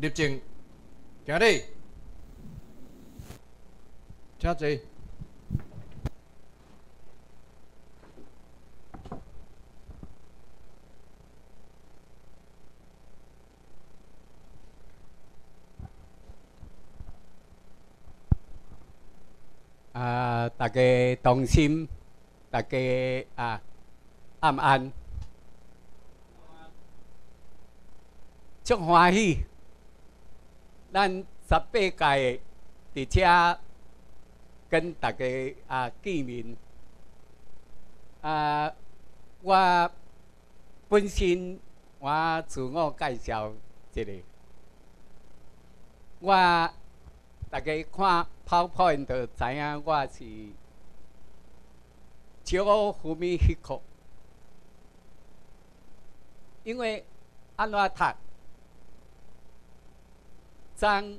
立正，行礼，请坐。啊，大家同心，大家啊，安安，足欢喜。咱十八届伫遮跟大家啊见面。啊，我本身我自我介绍一个，我大家看。跑跑因就知影我是超负面迄科，因为安怎读，张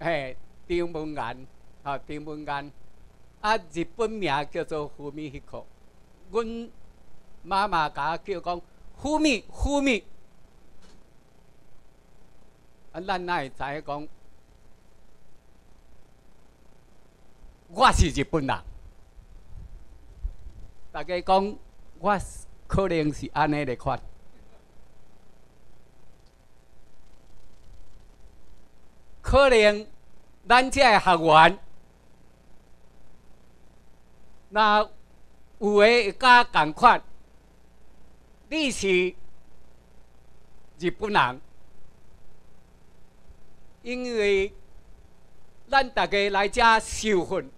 嘿张文岩，啊张文岩，啊日本名叫做负面迄科，阮妈妈甲叫讲负面负面，啊咱哪会知讲？我是日本人，大家讲我可能是安尼的款，可能咱这学员，那有诶甲共款，你是日本人，因为咱大家来遮受训。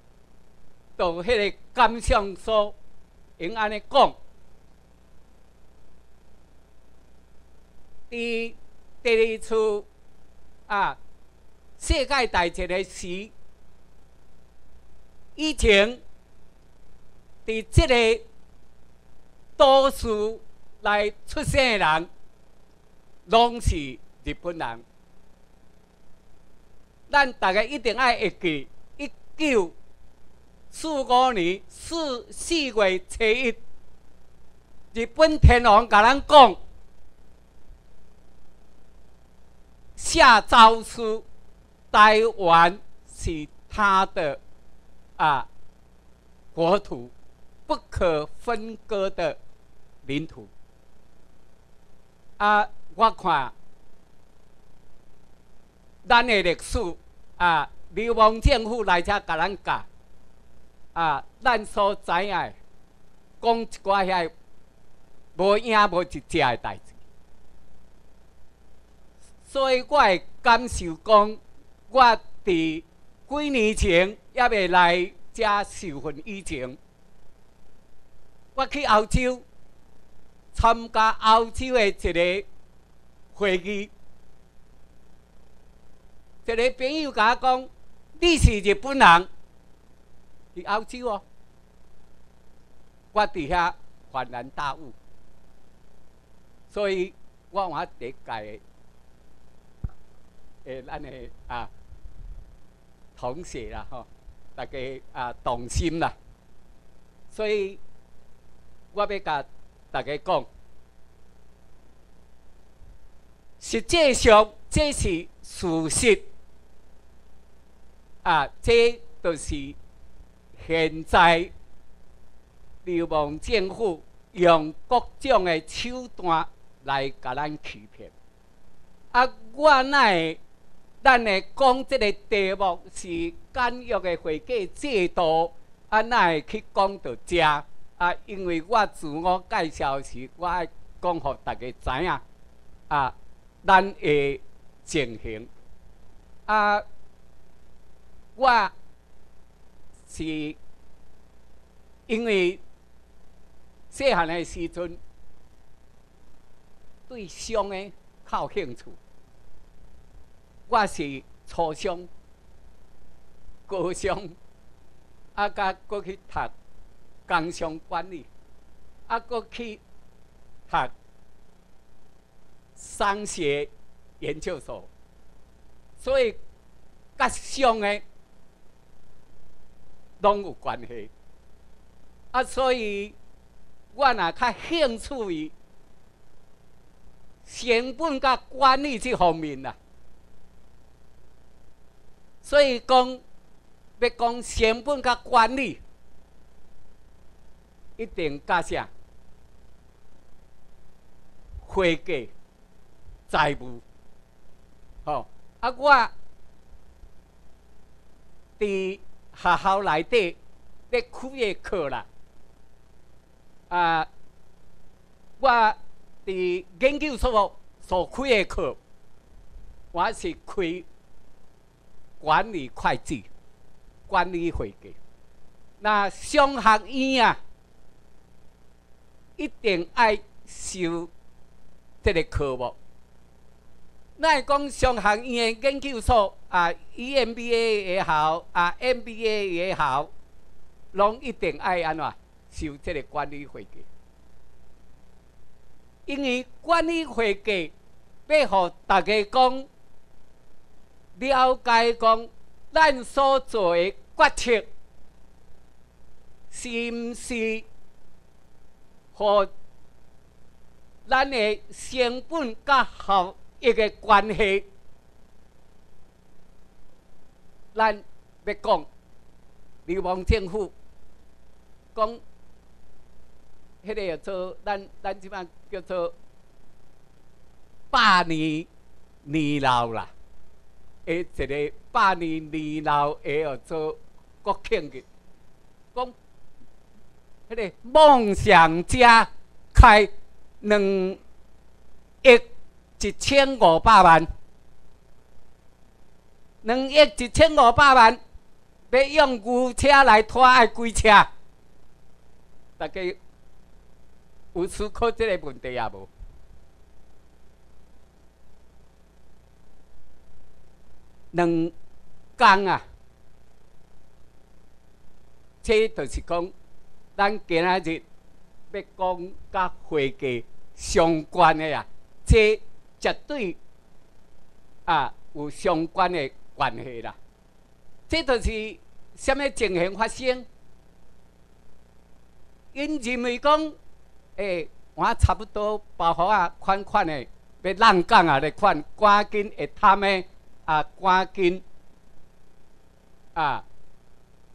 到迄个感想所，用安尼讲，伫第二次啊世界大战的时，以前伫即个都市来出生的人，拢是日本人。咱大家一定要会记一九。四五年四四月初一，日本天皇甲咱讲，下诏书，台湾是他的啊国土，不可分割的领土。啊，我看咱的历史啊，流亡政府来遮甲咱教。啊，咱所知影，讲一寡遐无影无一只的代志，所以我会感受讲，我伫几年前还未来遮受训以前，我去欧洲参加欧洲的一个会议，一个朋友甲我讲，你是日本人。伫澳洲哦，我伫遐恍然大悟，所以我我第一届诶，咱的啊同学啦吼，大家啊同心啦，所以我要甲大家讲，实际上这是事实啊，这都是。现在流氓政府用各种的手段来甲咱欺骗，啊，我哪会咱会讲即个题目是简约的会计制度，啊，哪会去讲到这？啊，因为我自我介绍时，我爱讲互大家知影，啊，咱的情形，啊，我。是因为细汉的时阵对商的较有兴趣，我是初商、高商，啊，甲过去读工商管理，啊，过去读商学研究所，所以甲商的。拢有关系，啊，所以我若较兴趣于成本甲管理这方面啦。所以讲，要讲成本甲管理，一定加啥？会计、财务，吼！啊，我伫学校内底咧开的课啦，啊，我伫研究所所开的课，我是开。管理会计、管理会计，那商学院啊，一定爱修这个科目。那讲商学院的研究所啊，EMBA 也好，啊 MBA 也好，拢一定爱安怎修这个管理会计。因为管理会计要互大家讲。了解讲，咱所做诶决策是毋是和咱的成本甲效益的关系？咱要讲，流氓政府讲，迄个叫做咱咱即摆叫做百年年老啦。诶，一个百年年老诶，要做国庆日，讲迄个梦想家开两亿一千五百万，两亿一千五百万，要用牛车来拖爱几车？大家有思考这个问题也无？两工啊，这就是讲，咱今仔日要讲甲会计相关的啊，这绝对啊有相关的关系啦。这就是什么情形发生？因认为讲，诶，我差不多包袱啊款款的要浪港啊的款，赶紧会贪的。啊，赶紧啊，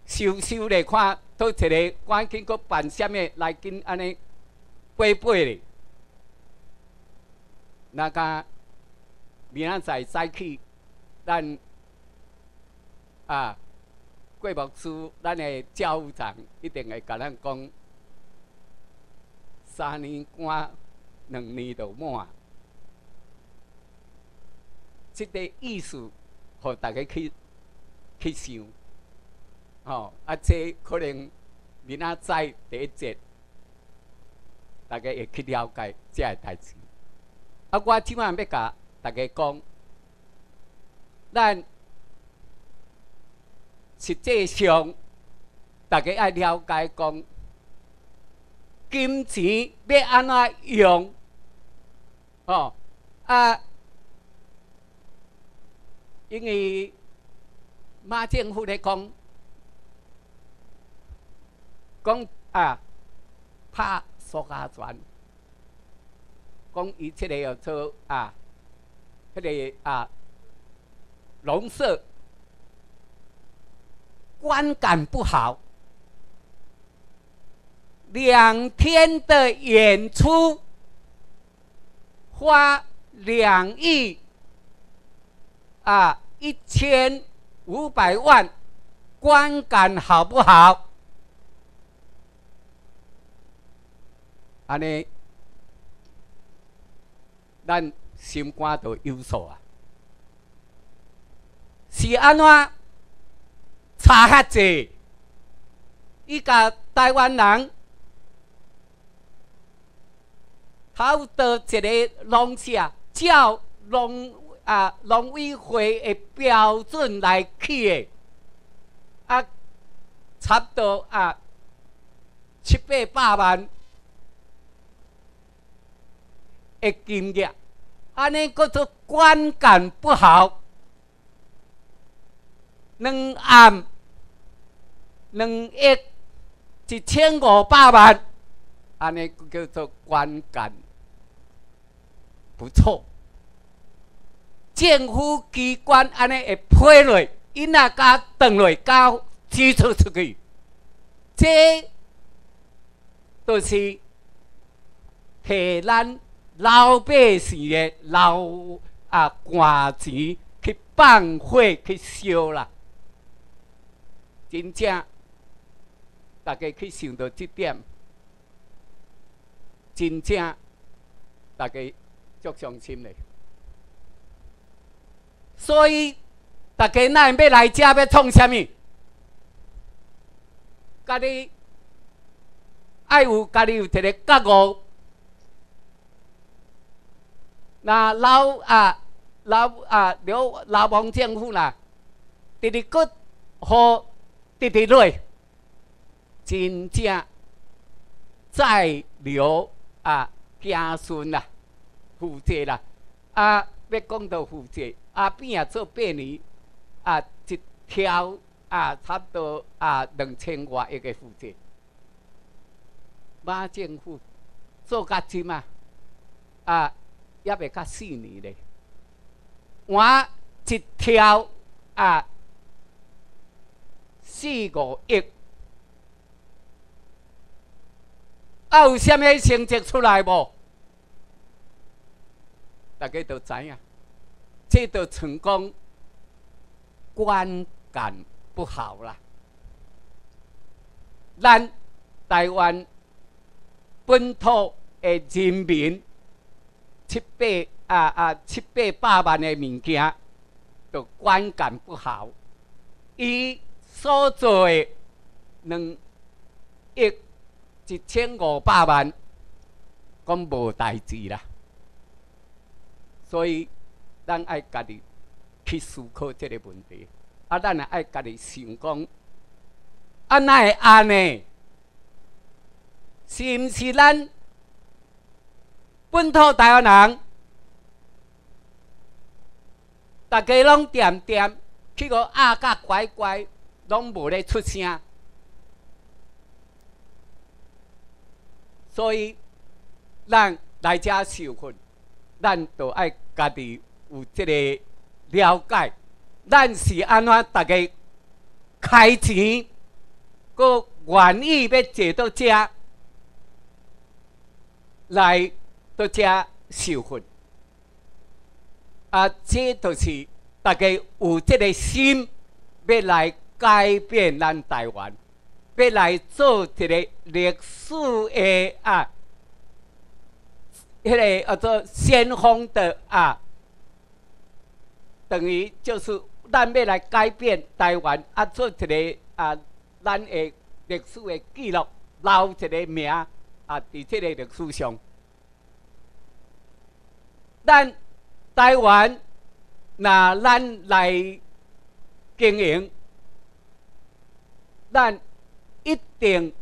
收收来看，倒一个赶紧搁办什么来紧安尼背背咧。那个明仔载早起，咱啊，贵牧师，咱的教务长一定会甲咱讲，三年关，两年就满。即个意思，互大家去去想，吼啊！这可能明仔载第一节，大家会去了解这个代志。啊，我即晚要甲大家讲，咱实际上大家爱了解讲，金钱要安怎用，吼啊！因为马政府咧讲，讲啊，拍塑胶船，讲伊这个要做啊，迄个啊，农舍观感不好，两天的演出花两亿啊。一千五百万，观感好不好？安尼，咱心肝都有数啊。是安怎差遐济？伊甲台湾人好多一个农舍叫农。啊，农委会的标准来起的，啊，差不多啊七八百万的金额，安尼叫做观感不好，两岸两亿一千五百万，安尼叫做观感不错。政府机关安尼会批落，伊那甲转落交支出出去，这都是替咱老百姓的老啊汗钱去放火去烧啦。真正大家去想到这点，真正大家足伤心的。所以大家那要来遮要创啥物？家己爱有家己有一个觉悟。那老啊老啊刘老王政府啦，直直个好直直落，真正再留啊子孙啦，负责啦啊！要讲到负责，阿扁啊做八年啊一条啊差不多啊两千外亿个负责，马政府做甲金啊啊也未到四年咧，我一条啊四五亿，啊有虾米成绩出来无？大家都知影，这都成功观感不好啦。咱台湾本土的人民七八啊啊七八百万的物件，都观感不好。伊所做的两亿一千五百万，讲无代志啦。所以，咱爱家己去思考这个问题。啊，咱也爱家己想讲，啊，那会安呢？是毋是咱本土台湾人，大家拢点点去个阿甲乖乖，拢无咧出声。所以，咱来遮受困，咱都爱。家己有这个了解，咱是安怎大家开钱，搁愿意要坐到遮来到遮受训，啊，这都是大家有这个心要来改变咱台湾，要来做一个历史的啊。迄个叫做先锋的啊，等于就是咱要来改变台湾啊，做一个啊，咱的历史的记录，留一个名啊，伫这个历史上。咱台湾那咱来经营，咱一定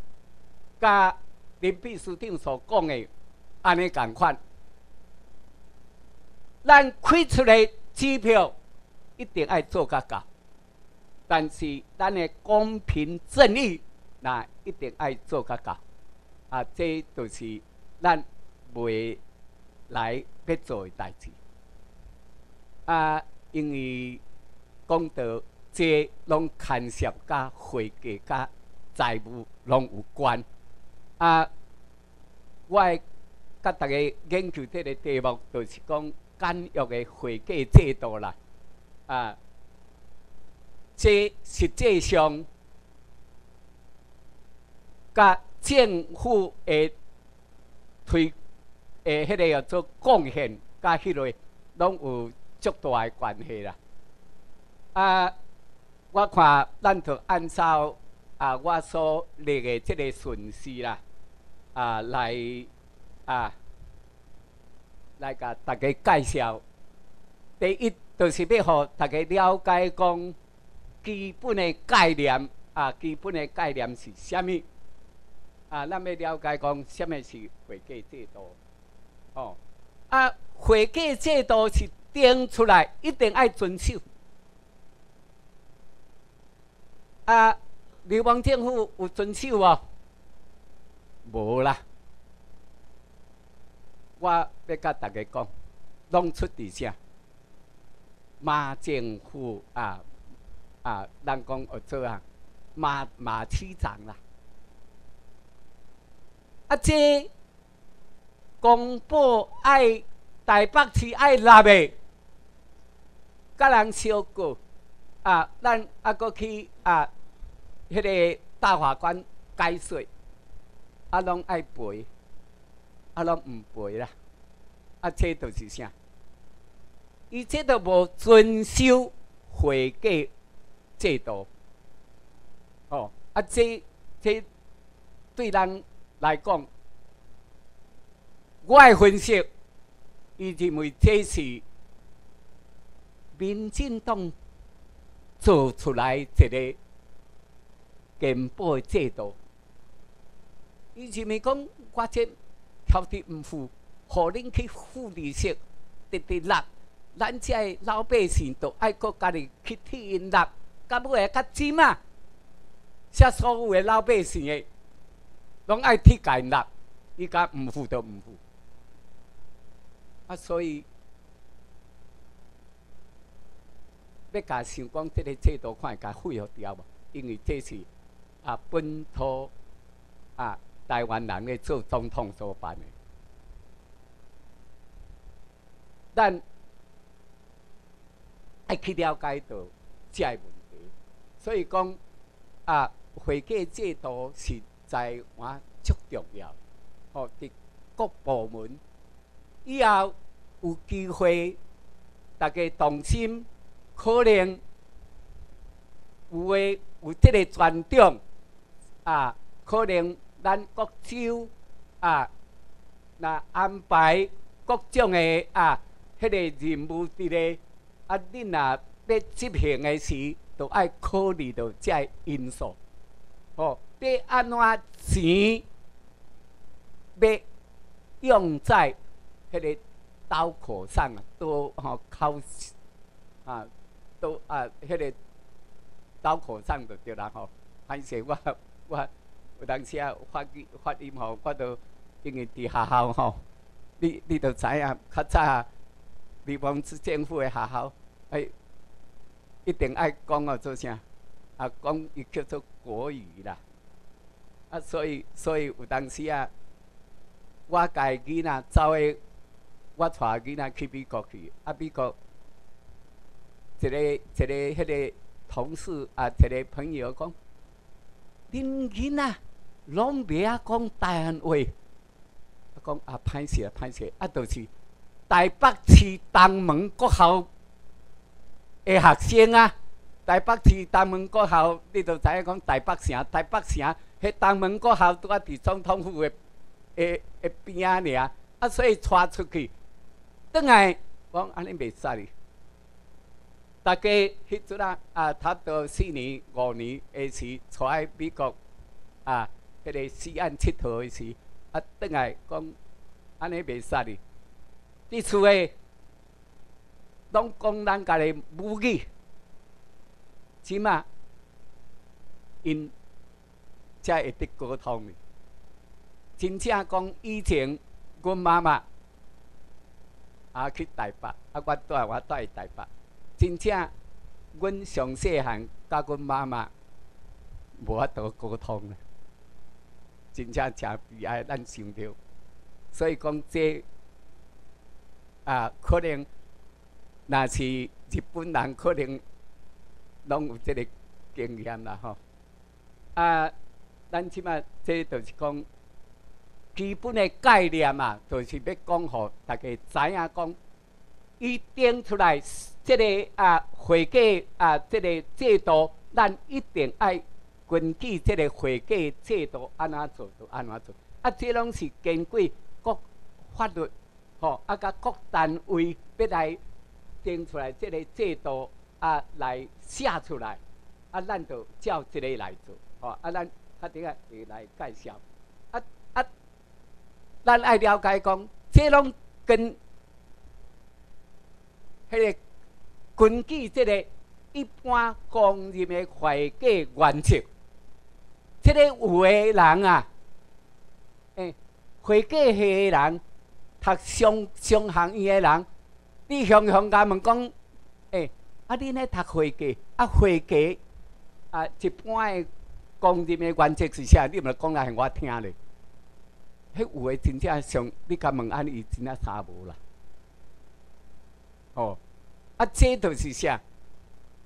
甲林秘书长所讲的。安尼共款，咱开出来支票一定爱做较高，但是咱的公平正义那一定爱做较高，啊，这都是咱未来要做的代志。啊，因为讲到这拢牵涉甲会计、甲财务拢有关，啊，我。甲大家研究这个题目，就是讲简约的会计制度啦。啊，这实际上，甲政府的推诶，迄个叫做贡献，甲迄类拢有足大的关系啦。啊，我看咱就按照啊我所列的这个顺序啦，啊来。啊，来甲大家介绍。第一，就是要互大家了解讲基本的概念啊，基本的概念是虾米？啊，咱要了解讲虾米是会计制度。哦，啊，会计制度是定出来一定爱遵守。啊，流氓政府有遵守无？无啦。我要甲大家讲，拢出伫啥？马政府啊啊，人讲学做啊，马马市长啦。啊，这公布爱台北市爱立的，甲人相过啊，咱啊搁去啊，迄个大法官解说，啊拢爱赔，啊拢毋赔啦，啊这都是啥？伊这都无遵守会计制度，哦，啊这这对人。来讲，我的分析，伊认为这是民进党做出来一个健保的制度。伊认为讲，我这挑剔唔付，互恁去付利息，直直落，咱这老百姓都爱国家己去替因落，到尾甲钱嘛，写所有的老百姓的。拢爱替解纳，伊甲毋付都毋付，啊，所以要甲想讲，即个制度看会甲废掉无？因为这是啊本土啊台湾人咧做总统所办的，但爱去了解到这问题，所以讲啊会计制度是。在我足重要，吼！伫各部门以后有机会，大家同心，可能有诶有即个专长啊，可能咱各州啊，那安排各种诶啊，迄个任务伫咧啊，恁若要执行诶时，都爱考虑到这因素，吼。要安怎钱要用在迄个刀口上啊？都吼考啊，都啊，迄个刀口上就对啦吼。反正我我有当时啊发发音吼，我都因为伫学校吼，你你都知影，较早地方政府的学校，哎，一定爱讲哦做啥？啊，讲伊叫做国语啦。啊，所以所以有当时啊，我家囡仔走诶，我带囡仔去美国去，啊，美国一个一个迄个同事啊，一个朋友讲，恁囡仔拢袂晓讲台湾话，啊，讲啊，歹势啊，歹势，啊，就是台北市东门国校诶学生啊，台北市东门国校，你都知影讲台北城，台北城。迄东门国校拄啊伫总统府诶诶诶边仔尔，啊所以带出去，转来讲安尼袂使哩。大家迄阵啊啊，差不多四年五年诶时，带美国啊迄个西岸佚佗诶时，啊转来讲安尼袂使哩。伫厝诶拢讲咱家己母语，起码因。才会得沟通的。真正讲以前，阮妈妈啊去台北，啊我带我带台北。真正，阮上细汉甲阮妈妈无法度沟通的。真正诚悲哀，咱想着。所以讲这啊，可能若是日本人，可能拢有这个经验啦吼。啊。咱即马这就是讲基本的概念啊，就是要讲互大家知影讲，伊定出来即个啊会计啊即个制度，咱一定爱根据即个会计制度安怎做就安怎做。啊，这拢是根据各法律吼，啊，甲各单位要来定出来即个制度啊来写出来，啊，咱就照即个来做，吼，啊，咱。较顶下会来介绍，啊啊，咱爱了解讲，这拢跟迄个根据这个一般公认的会计原则，这个有的人啊，诶，会计系的人，读商商行业的人，你雄雄甲问讲，诶，啊，你咧读会计，啊，会计啊，一般诶公认诶原则是啥？你毋讲来互我听咧。迄有诶真正上，你甲问安尼，真正差无啦。哦，啊，这就是啥？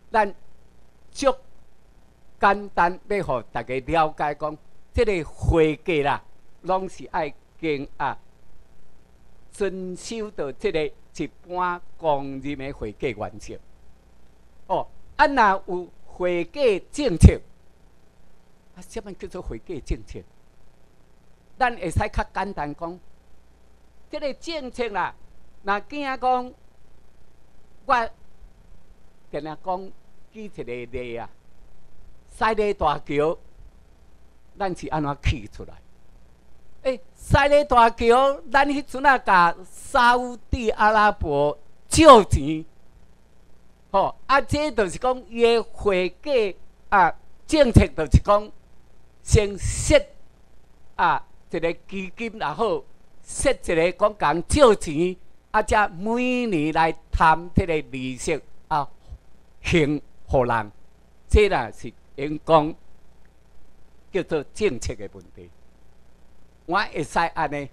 咱足简单要互大家了解讲，即个会计啦，拢是爱经啊，遵守到即个一般公认的会计原则。哦，啊，若有会计政策，啊，什么叫做会计政策？咱会使较简单讲，即个政策啦，若惊讲，我定定讲举一个例啊，西里大桥，咱是安怎起出来？诶，西里大桥，咱迄阵啊，甲沙地阿拉伯借钱，吼，啊，这就是讲伊诶会计啊，政策就是讲先设啊。一个基金也好，设一个讲讲借钱，啊，则每年来谈这个利息啊，还互人，这啦是因讲叫做政策的问题。我会使安尼，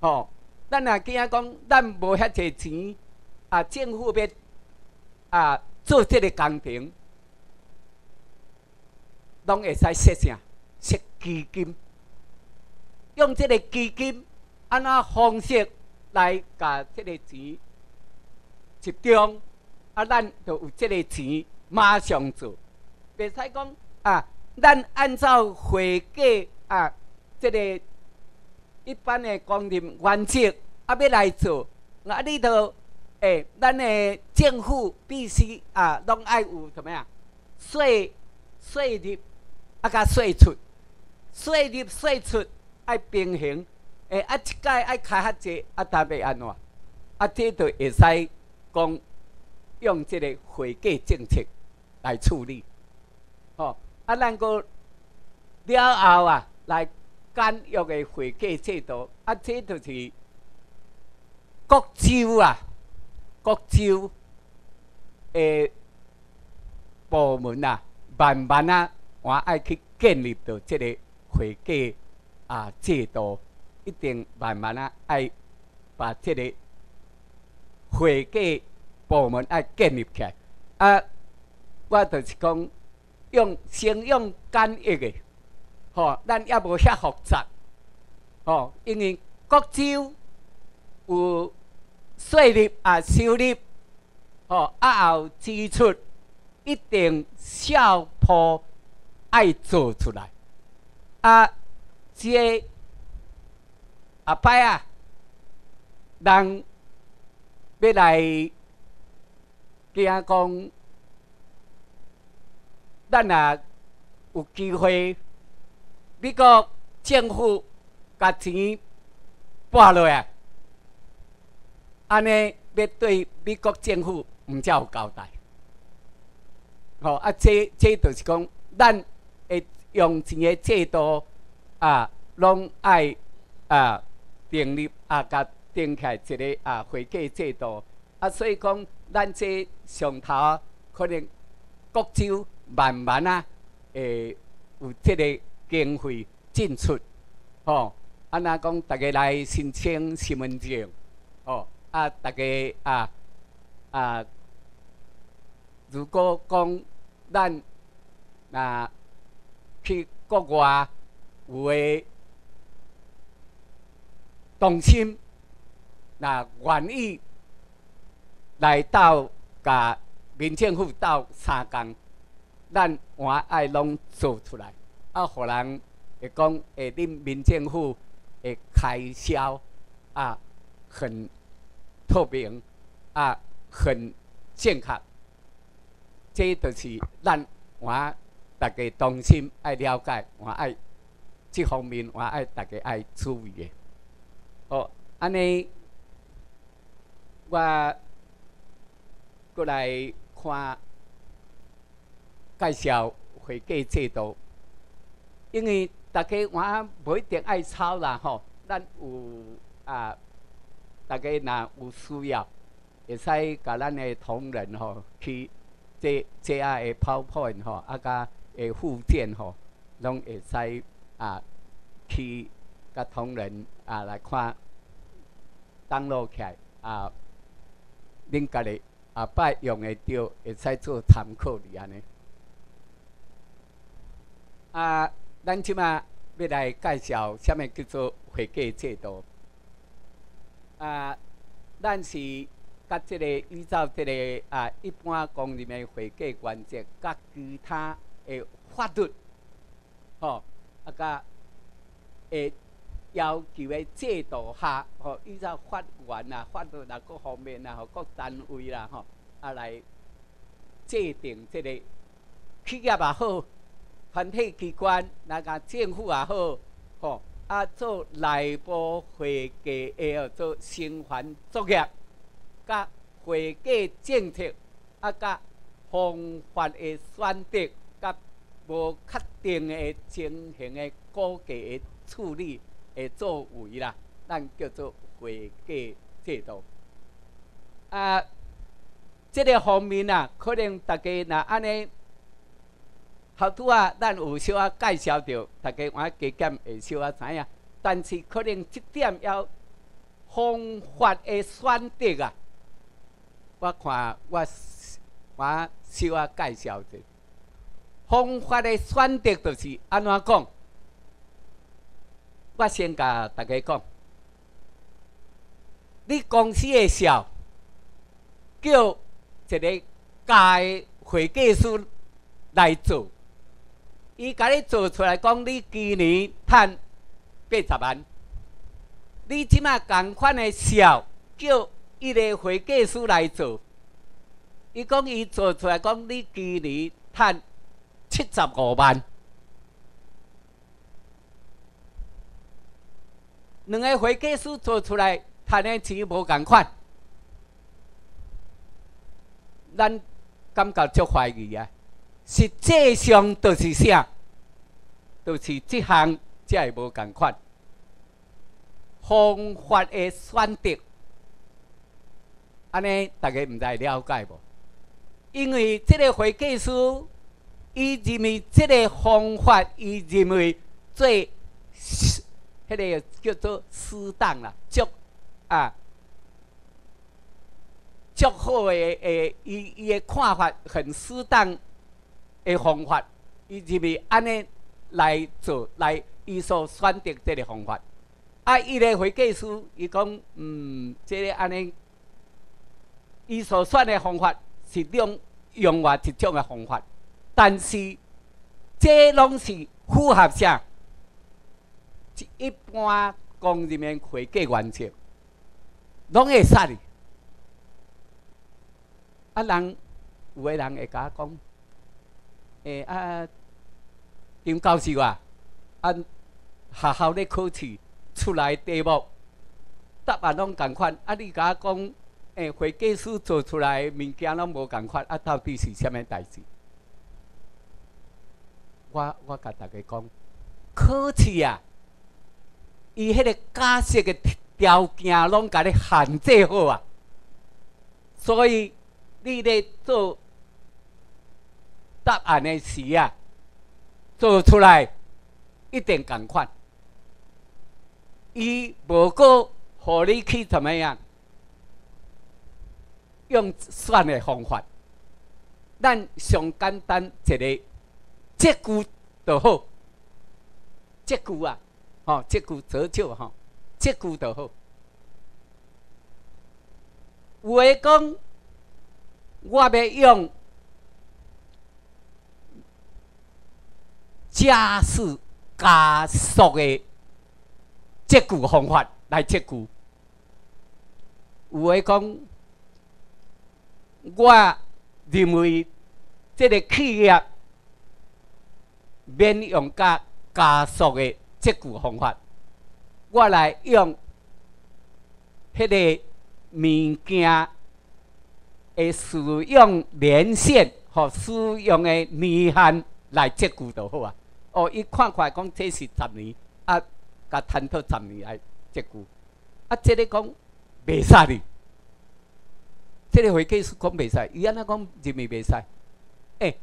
吼，咱若惊讲咱无遐济钱，啊，政府要啊做即个工程，拢会使设啥？设基金。用即个基金安那方式来甲即个钱集中，啊，咱就有即个钱马上做。袂使讲啊，咱按照会计啊，即个一般的公认原则啊，要来做，啊，你都诶，咱的政府必须啊，拢爱有什么呀？税税入啊，甲税出，税入税出。爱平衡，诶，啊，一届爱开较济，啊，搭要安怎？啊，这都会使讲用这个会计政策来处理，哦，啊，咱个了后啊，来简约的会计制度，啊，这就是各州啊，各州诶部门啊，慢慢啊，我爱去建立到这个会计。啊，制度一定慢慢啊，爱把这个会计部门爱建立起来。啊，我就是讲用先用简易的，吼，咱也无遐复杂，吼，因为各州有税入啊收入，吼，啊后支出一定效坡爱做出来，啊。这阿伯啊，人要来惊讲，咱啊有机会，美国政府把钱拨落来，安尼要对美国政府毋才有交代。吼啊，这这就是讲，咱会用钱的制度。啊，拢爱啊，订立啊，甲定起一个啊会计制度啊，所以讲咱这上头可能各州慢慢啊，会有这个经费进出，吼，啊，那讲大家来申请身份证，哦，啊，大家啊啊，如果讲咱啊去国外。有诶同心，那愿意来到甲民政府斗三工，咱换爱拢做出来，啊，互人会讲，诶，恁民政府会开销啊，很透明啊，很健康，这就是咱我大家同心爱了解，我爱。这方面我爱大家爱注意的。哦，安尼我过来看介绍会计制度，因为大家我不一定爱抄啦吼，咱有啊，大家若有需要，会使甲咱的同仁吼去这这下的 PowerPoint 吼，啊甲的附件吼，拢会使啊去甲同仁啊来看登录起来啊，恁家己后摆用会着，会使做参考哩安尼。啊，咱即马要来介绍啥物叫做会计制度。啊，咱是甲即个依照即个啊一般公认的会计原则，甲其他的法律，吼，啊甲诶要求的制度下，吼，依照法源啊、法律啊各方面啊、吼各单位啦，吼，啊来制定即个企业也好。团体机关，那个政府也好，吼啊做内部会计的做循环作业，甲会计政策，啊甲方法的选择，甲无确定的情形的估计的处理的作为啦，咱叫做会计制度。啊，这个方面啊，可能大家若安尼。好拄啊，咱有小啊介绍着，大家我加减会小啊知影。但是可能即点要方法的选择啊，我看我我小啊介绍者，方法的选择就是安怎讲？我先甲大家讲，你公司的小叫一个家会计师来做。伊甲你做出来讲，你今年赚八十万，你即马共款的小叫一个会计师来做，伊讲伊做出来讲，你今年赚七十五万，两个会计师做出来赚的钱无共款，咱感觉足怀疑啊！实际上都是啥？都是这项才会无共款。方法的选择，安尼大家毋知了解无？因为这个会计师，伊认为这个方法，伊认为最，迄个叫做适当啦，足啊，足好诶诶，伊伊诶看法很适当。的方法，伊认为安尼来做，来伊所选择这个方法。啊，伊咧会计师伊讲，嗯，这个安尼，伊所选的方法是用用外一种的方法，但是这拢是符合啥？一般公认的会计原则，拢会使哩。啊，人有个人会甲讲。诶啊！张教授啊，按学校咧考试出来题目，答案拢共款。啊，你甲我讲，诶，会计师做出来物件拢无共款，啊，到底是虾米代志？我我甲大家讲，考试啊，伊迄个假设的条件拢甲你限制好啊，所以你咧做。答案的时啊，做出来一定共款。伊无过，互你去怎么样？用算的方法，咱上简单一个即句就好。即句啊，吼，即句折旧吼，结句就好。有诶讲，我要用。加速加速的结句方法来结句。有诶讲，我认为这个企业免用加加速的结句方法，我来用迄个物件的使用年限和使用的年限来结句就好啊。哦，伊看看讲这是十年，啊，甲探讨十年来结句，啊，这个讲袂使哩。这个会计师讲袂使，伊安尼讲认为袂使。诶，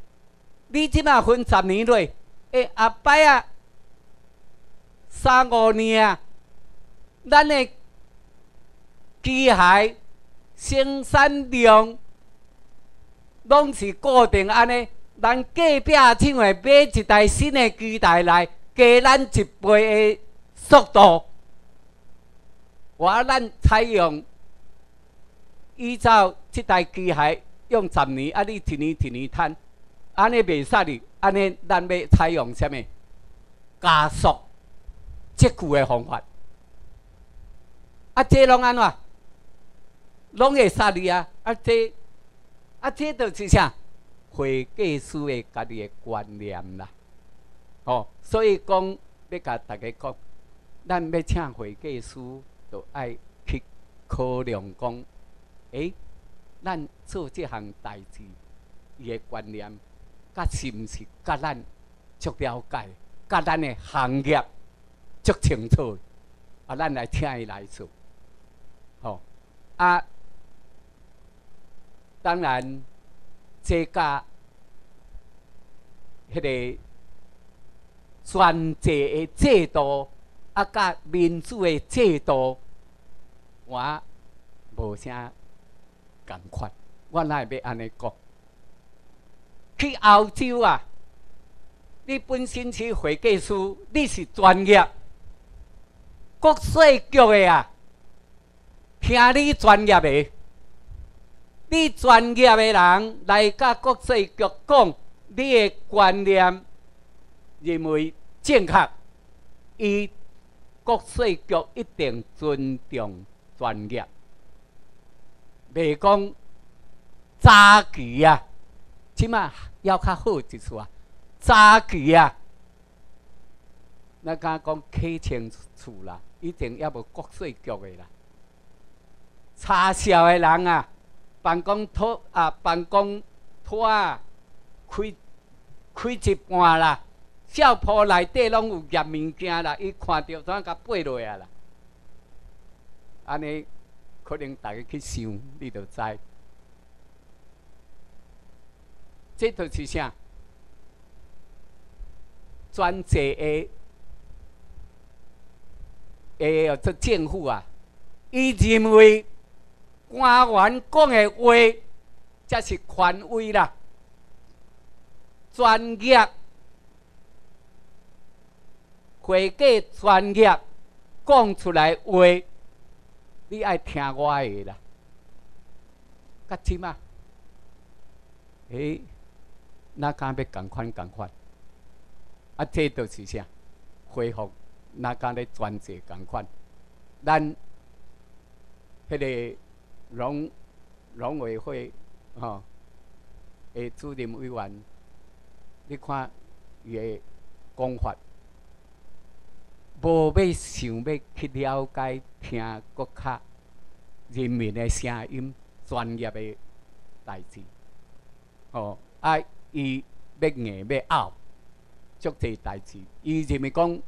你即马分十年内，诶后摆啊，三五年啊，咱的机械生产量拢是固定安尼，咱隔壁厂会买一台新的机台来，加咱一倍的速度。我咱采用依照这台机械用十年，啊，你一年一年摊，安尼袂使哩。安尼咱要采用什么加速积聚的方法？啊，这拢安怎？拢会杀你啊！啊，这啊，这就是啥？会计师的家己的观念啦。哦，所以讲要甲大家讲，咱要请会计师。就爱去考量讲，诶，咱做这项代志，伊的观念，甲是毋是甲咱足了解，甲咱的行业足清楚，啊，咱来听伊来做，吼，啊，当然，这甲迄个专制的制度。啊，甲民主的制度，我无啥共款。我哪会要安尼讲？去澳洲啊，你本身是会计师，你是专业国税局的啊，听你专业的，你专业的人来甲国税局讲你的观念，认为正确，伊。国税局一定尊重专业，袂讲早期啊，起码要较好一处啊。早期啊，那敢讲客清楚啦，一定要无国税局的啦。差小的人啊，办公拖啊，办公拖啊，开开一半啦。小铺内底拢有夹物件啦，伊看到怎甲背落啊啦？安尼可能大家去想，你就知。这都是啥？专制的，诶，这政府啊，伊认为官员讲的话才是权威啦，专业。会计专业讲出来话，你爱听我的啦。甲即嘛？诶，那敢要共款共款？啊，这都是啥？恢复那敢咧专制共款？咱迄个农农委会吼，诶，主任委员，你看伊的讲法。无要想要去了解、听国较人民的声音、专业的代志，哦，啊，伊要硬要拗，足济代志，伊认为讲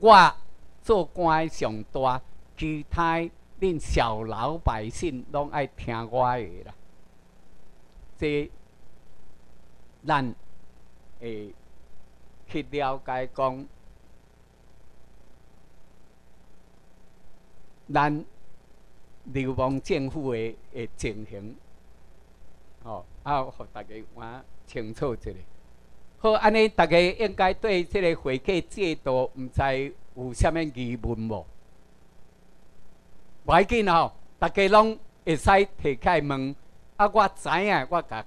我做官上大，其他恁小老百姓拢爱听我的啦。这咱会去了解讲。咱流亡政府的的情形，吼，啊，互大家我清楚一下。好，安尼大家应该对这个会计制度，毋知有啥物疑问无？要紧吼，大家拢会使提起问。啊，我知影，我甲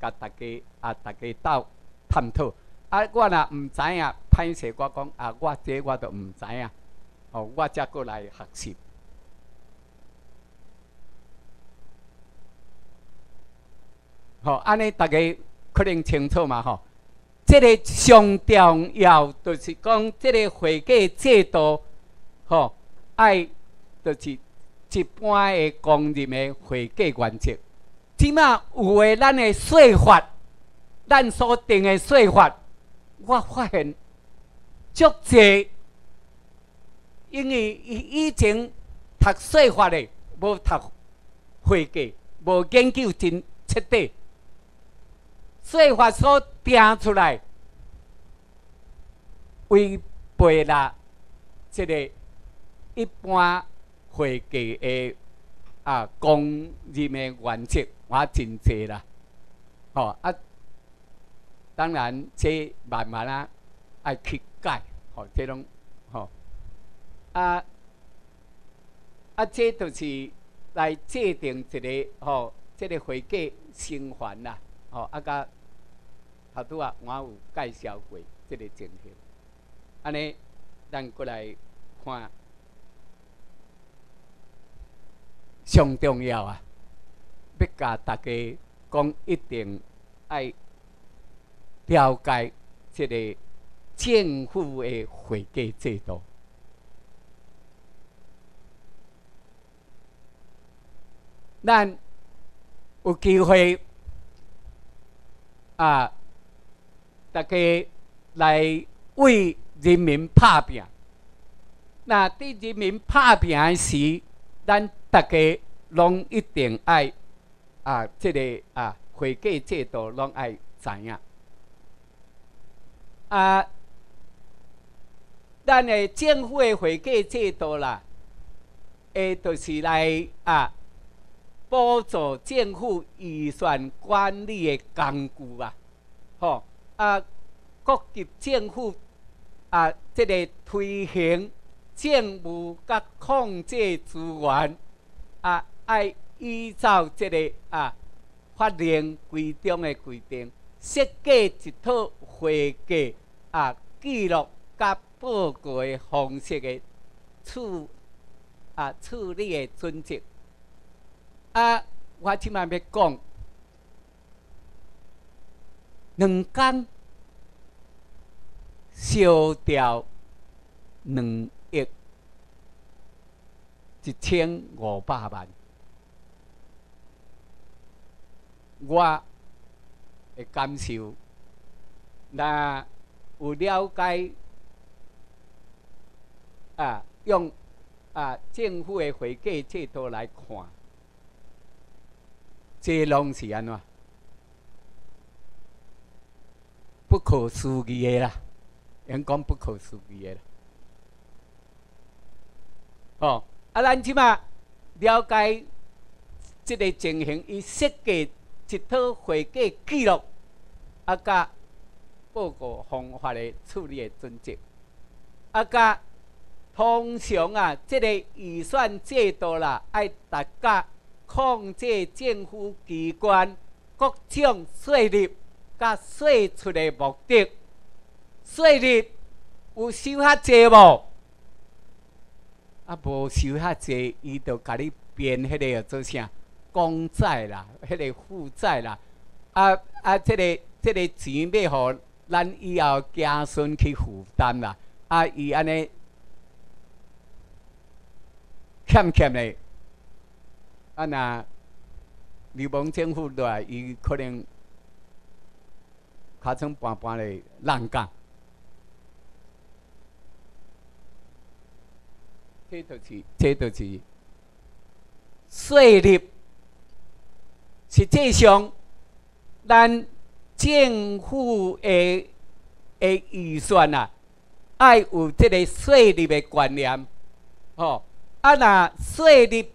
甲大家啊，大家斗探讨。啊，我若毋知影，歹势我讲啊，我这我都毋知影。哦，我则过来学习。吼，安尼大家可能清楚嘛？吼，这个上重要就是讲，这个会计制度，吼，爱就是一般的公认的会计原则。即码有诶，咱诶税法，咱所定诶税法，我发现足济，因为以前读税法诶，无读会计，无研究真彻底，税法所定出来违背了即个一般会计的啊公认的原则，我真济啦。吼啊，当然这慢慢啊爱去改，吼这种吼啊啊，这都是来制定一个吼，这个会计生还啦，吼啊甲头拄啊，我有介绍过这个情形。安尼，咱过来看，上重要啊，要甲大家。讲一定爱了解这个政府的会计制度。咱有机会啊，大家来为人民拍拼。那对人民拍拼时，咱大家拢一定爱。啊，这个啊，会计制度拢爱知影。啊，咱的政府的会计制度啦，诶，就是来啊，补助政府预算管理的工具啊，吼啊，各级政府啊，这个推行政务甲控制资源啊，爱。依照这个啊法令规定的规定，设计一套会计啊记录甲报告的方式的处啊处理的准则啊，我即摆要讲两工烧掉两一千五百万。我的感受，那有了解啊，用啊政府的会计制度来看，这拢是安怎？不可思议的啦，人讲不可思议的啦。哦，啊，咱即马了解即个情形，伊设计。一套会计记录，啊，甲报告方法的处理的准则，啊，甲通常啊，即个预算制度啦，爱大家控制政府机关各种税入甲税出的目的，税入有收较济无？啊，无收较济，伊就甲你编迄个做啥？公债啦，迄个负债啦，啊啊，这个这个钱要互咱以后子孙去负担啦，啊，伊安尼欠欠的，啊那流氓政府来，伊可能卡成半半的烂干，这都是这都是税率。实际上，咱政府的的预算啊，爱有这个税率的观念，吼。啊，那税率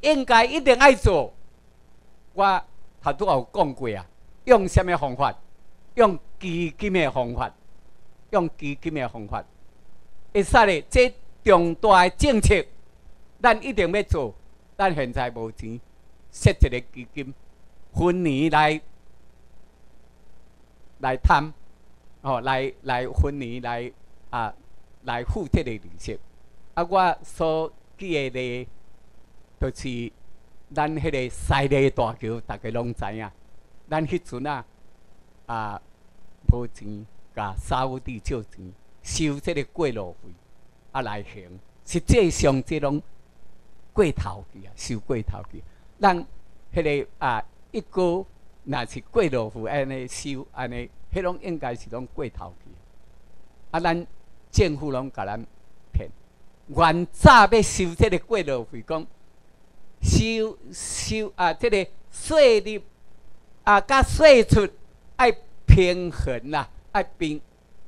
应该一定爱做。我头拄有讲过啊，用什么方法？用基金的方法，用基金的方法。会使咧，这重大的政策，咱一定要做。咱现在无钱，设一个基金。分年来来摊，哦，来来分年来啊，来付这个利息。啊，我所记的咧，就是咱迄个西丽大桥，大家拢知影。咱迄阵啊啊，无钱，甲沙乌地借钱收这个过路费，啊来行。实际上，即拢过头去啊，收过头去，咱迄个啊。一个若是过路费安尼收安尼，迄拢应该是拢过头去。啊，咱政府拢甲咱骗，原早要收即个过路费，讲收收啊，即个税入啊，甲税出爱平衡啦，爱平。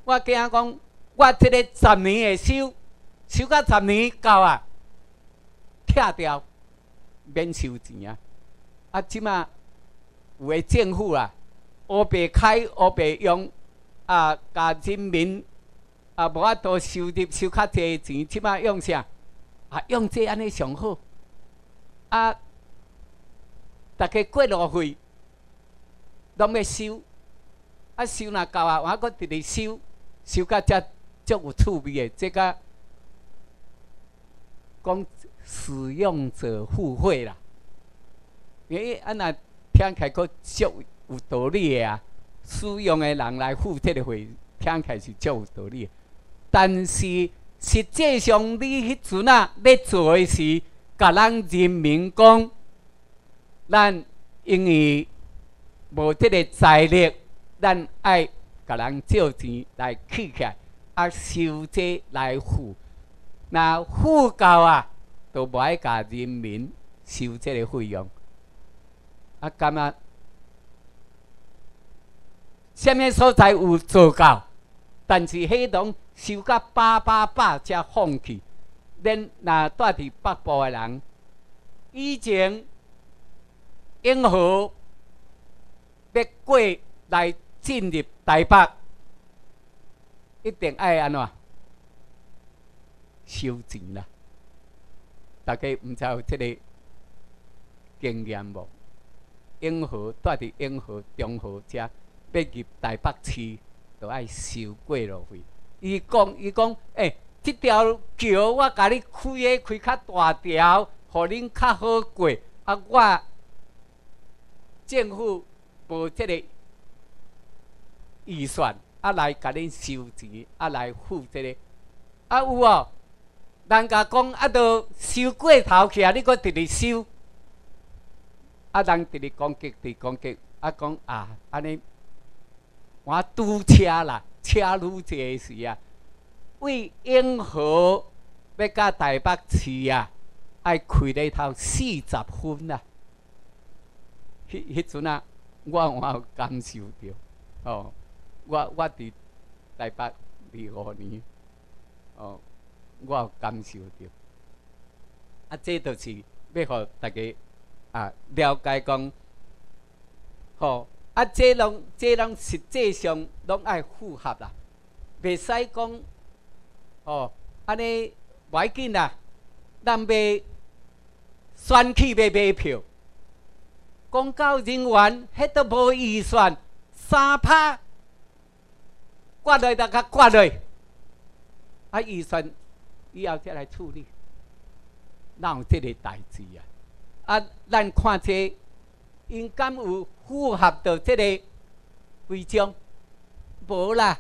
我惊讲，我即个十年的收，收到十年到啊，拆掉免收钱啊。啊，即马有诶政府啊，乌白开乌白用啊，甲人民啊无法度收入收较济钱，即马用啥？啊，用这安尼上好啊。大家过路费拢要收，啊收若够啊，我搁直直收，收甲遮足有趣味的，这个讲使用者付费啦。诶，安那听起来阁足有道理的啊，使用的人来付这个费，听起来是足有道理。但是实际上，你迄阵啊，咧做的是甲咱人民讲。咱因为无这个财力，咱爱甲人借钱来起起来，啊收这来付，那付够啊，都无爱甲人民收这个费用。啊，干嘛？什么所在有做到？但是迄种收甲八八八才放弃。恁若住伫北部的人，以前。永和要过来进入台北，一定爱安怎收钱啦？大家毋知有即个经验无？永和住伫永和、中和遮，要入台北市，都爱收过路费。伊讲，伊讲，诶，即条桥我甲你开诶，开较大条，互恁较好过。啊，我。政府无即个预算，啊来甲恁收钱，啊来付即个，啊有哦，人家讲啊，都收过头去啊，你搁直直收，啊人直直攻击，直攻击，啊讲啊，安尼我堵车啦，车愈济时啊，为永和要甲台北市啊，爱开咧头四十分啊。迄迄阵啊，我我有感受着，哦，我我伫台北二五年，哦，我有感受着，啊，这就是要互大家啊了解讲，吼，啊，这拢这拢实际上拢爱符合啦，袂使讲，哦，安尼要紧啦，咱要选去要买票。公交人员迄都无预算，三拍挂落，大家挂落，啊预算以后再来处理，哪有这个代志啊？啊，咱看这应该有符合到这个规章，无啦，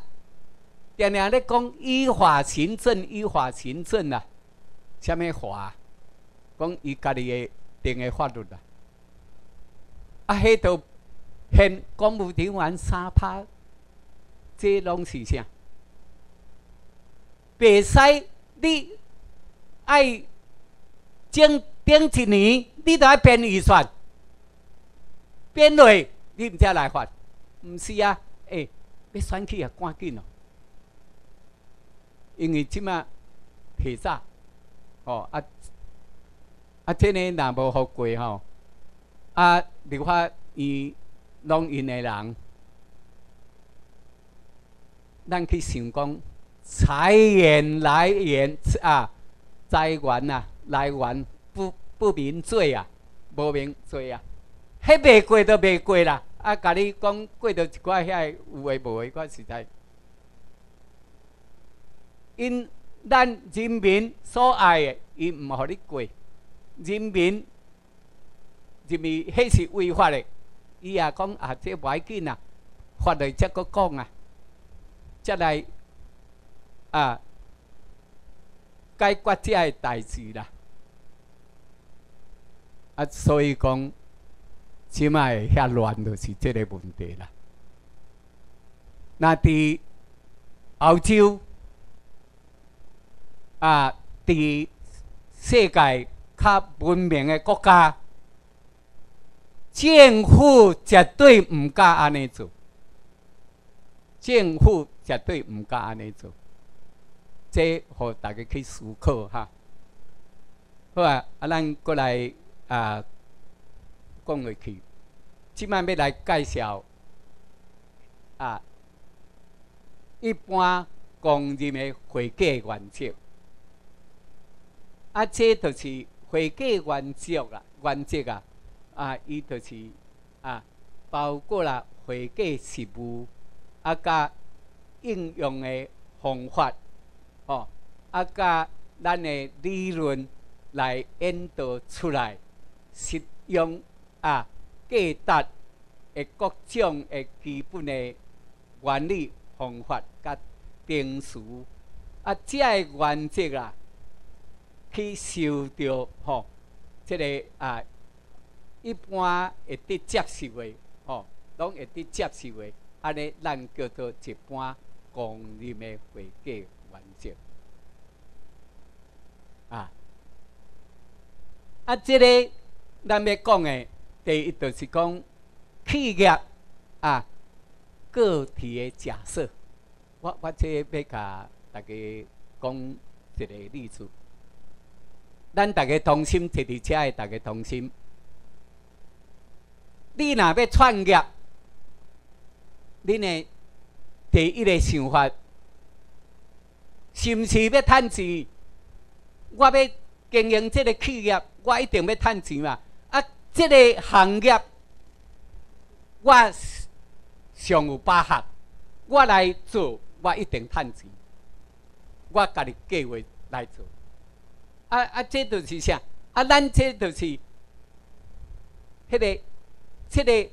定定咧讲依法行政，依法行政啊，什么法？讲伊家己的定的法律啊。啊，迄度现公务人员三拍，这拢是啥？袂使你爱整顶一年，你都爱编预算，编落你毋才来发，毋是啊？诶，要选举也赶紧哦，因为即马提早，哦啊啊，这呢若无好过吼。啊！立法伊拢因的人，咱去想讲财源来源啊，财源啊来源不不明罪啊，无明罪啊，迄未过都未过啦。啊，甲你讲过到一寡遐有诶无诶，我实在因咱人民所爱诶，伊毋互你过，人民。认为迄是违法的，伊也讲啊，这要紧啊，法律则搁讲啊，则来啊解决这个代志啦。啊，所以讲，即卖遐乱就是这个问题啦。那伫欧洲啊，伫世界较文明的国家。政府绝对唔敢安尼做，政府绝对唔敢安尼做，这互大家去思考哈。好啊，啊，咱过来啊，讲落去，即摆要来介绍啊，一般公认的会计原则。啊，这就是会计原则啊，原则啊，啊，伊就是啊，包括啦会计实务，啊，甲应用的方法，哦，啊，甲咱的理论来引导出来，实用啊，价值的各种的基本的原理方法甲定数，啊，这个原则啊。去受到吼，即个啊，一般会得接受的吼，拢会得接受的，安尼咱叫做一般公认的会计啊。啊，即个咱要讲的第一就是讲企业啊个体的假设。我我这要甲大家讲一个例子。咱大家同心，坐伫车的大家同心。你若要创业，恁的第一个想法，是毋是要趁钱？我要经营这个企业，我一定要趁钱嘛。啊，这个行业，我上有把握，我来做，我一定趁钱。我家己计划来做。啊啊，这就是啥？啊，咱这就是，迄个，这个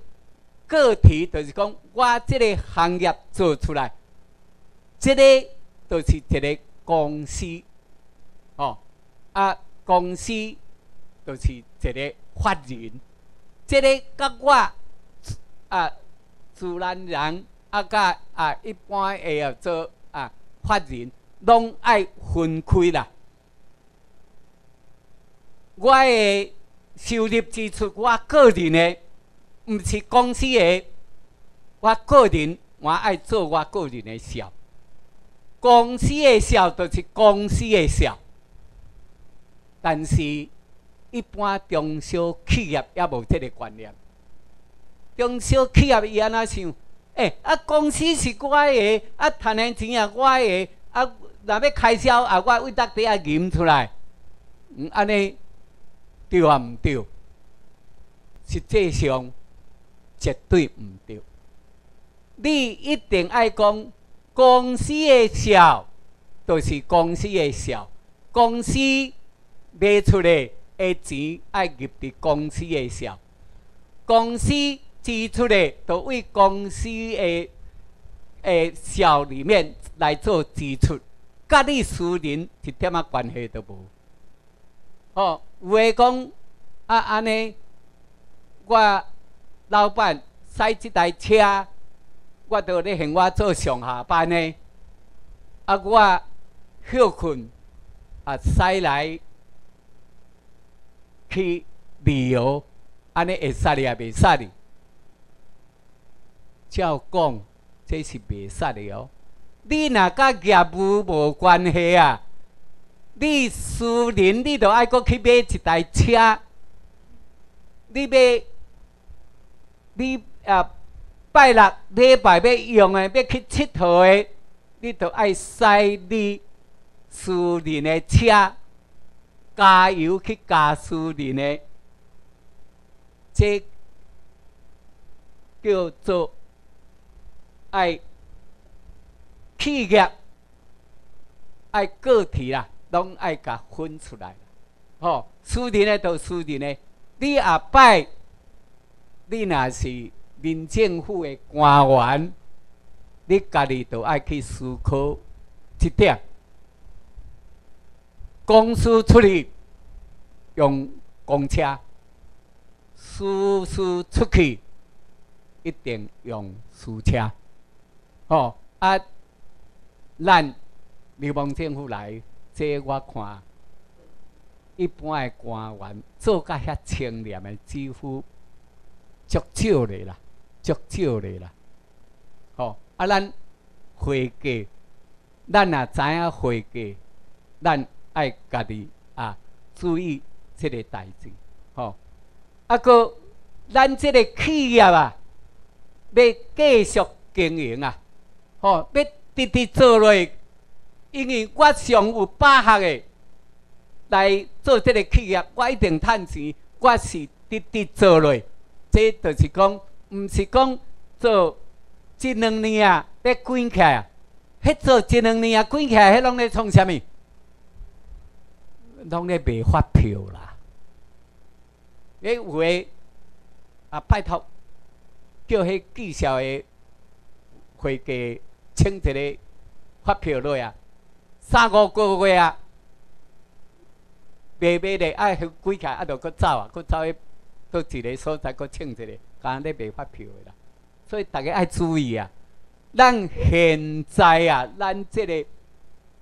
个体，就是讲，我这个行业做出来，这个就是一个公司，哦，啊，公司就是一个法人，这个甲我啊，自然人啊，甲啊，一般会要做啊，法人，拢爱分开啦。我的收入支出，我个人的，毋是公司的。我个人我爱做我个人的事，公司的事就是公司的事。但是，一般中小企业也无这个观念。中小企业伊安怎想？诶，啊，公司是我的，啊，赚的钱也我的，啊，若要开销啊，我为搭底啊吟出来，嗯，安尼。对啊，毋对，实际上绝对毋对。你一定爱讲公司的销，就是公司的销，公司卖出来的钱爱入伫公司的销，公司支出的都为公司的诶销里面来做支出，甲你私人一点仔关系都无。哦。有诶讲啊，安尼，我老板驶即台车，我都咧嫌我做上下班呢。啊，我休困啊，驶来去旅游，安尼会使哩也袂使哩。照讲，这是袂使哩哦。你若甲业务无关系啊？你私人，你都爱搁去买一台车，你买，你啊拜六礼拜要用的，要去佚佗的，你都爱驶你私人的车，加油去加私人的，这叫做爱企业，爱个体啦。拢爱甲分出来，吼！私人的都私人的，你阿拜，你若是民政府的官员，你家己都爱去思考一点。公司出去用公车，私事出去一定用私车，吼！啊，咱流氓政府来。这我看，一般的官员做甲遐清廉的几乎，足少的啦，足少的啦。吼，啊，咱会计，咱也知影会计，咱爱家己啊注意这个代志。吼，啊个咱这个企业啊，要继续经营啊，吼，要直直做落，因为我上有把握的来做这个企业，我一定趁钱，我是直直做落。这就是讲，毋是讲做一两年啊，要关起来啊。迄做一两年啊，关起来，迄拢咧创啥物？拢咧卖发票啦。诶，有诶啊，拜托，叫迄技校诶会计请一个发票落啊，三五个月啊，卖卖咧啊，迄关起来，啊，着搁走啊，搁走去。搁一个所在，搁请一个，刚咧卖发票的啦。所以大家爱注意啊！咱现在啊，咱这个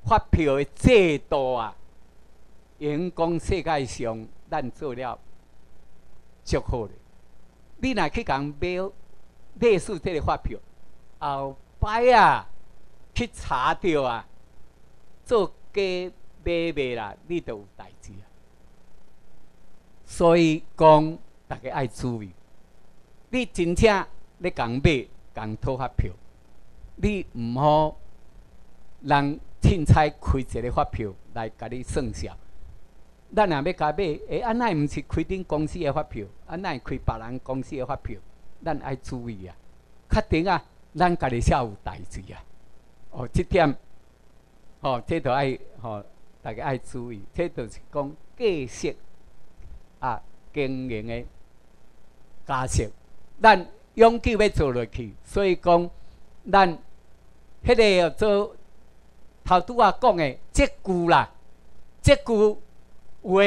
发票的制度啊，员工世界上咱做了足好的。你若去讲买类似这个发票，后摆啊去查着啊，做假买卖啦，你都有代志啊。所以讲。大家爱注意，你真正咧共买共讨发票，你毋好人凊彩开一个发票来甲你算账。咱若要甲买，诶，安奈毋是开恁公司的发票，安奈开别人公司的发票，咱爱注意啊！确定啊，咱家己才有代志啊！哦，即点，哦，这都爱，哦，大家爱注意，这都是讲继续啊经营的。加息，咱永久要做落去，所以讲，咱迄个做头拄啊讲的即句啦，即句话，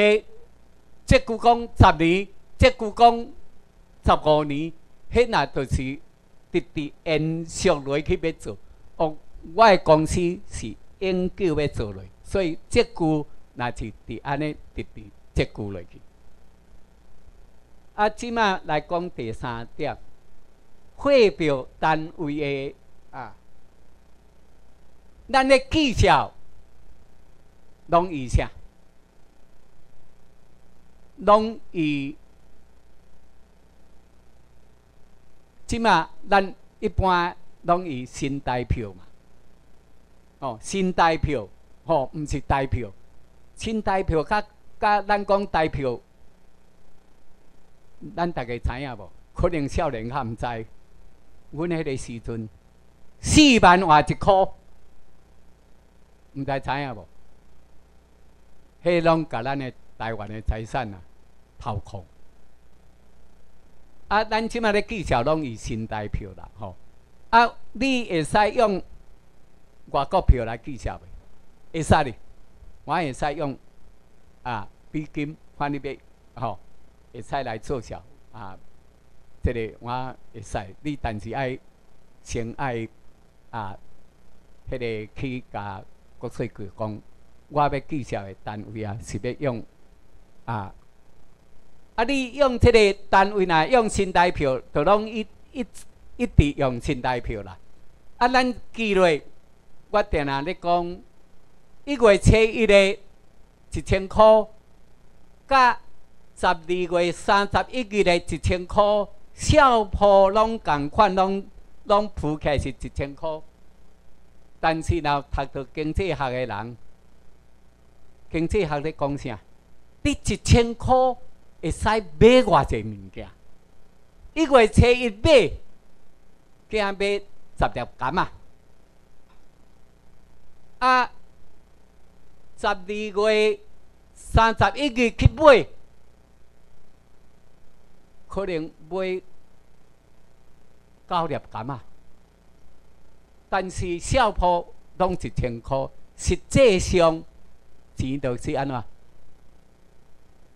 即句讲十年，即句讲十五年，迄那就是直直延续落去要做。哦，我的公司是永久要做落去，所以即句那是伫安尼直直这句落去。啊，即马来讲第三点，汇表单位的啊，咱的技巧拢以啥？拢以即马咱一般拢以新代票嘛？哦，新代票，哦，毋是代票，新代票甲甲咱讲代票。咱大家知影无？可能少年较毋知。阮迄个时阵，四万换一箍，毋知知影无？迄拢甲咱的台湾的财产啊掏空。啊，咱即卖咧技巧拢以新台票啦，吼。啊，你会使用外国票来计价袂？会使哩，我会使用啊，比金换你买，吼。会使来做小啊，这个我会使，你但是爱先爱啊，迄个去甲国税局讲，我要计销的单位啊，是要用啊，啊，你用这个单位呐，用新台票，就拢一一一直用新台票啦。啊，咱记落，我定下咧讲，一月初一日一千箍，甲。十二月三十一日的一千块，小铺拢共款，拢拢铺起是一千块。但是若读到经济学的人，经济学咧讲啥？你一千块会使买偌济物件？一月初一买，惊买十粒柑啊！啊，十二月三十一日去买。可能买九粒柑啊，但是小铺拢一千块，实际上钱就是安怎，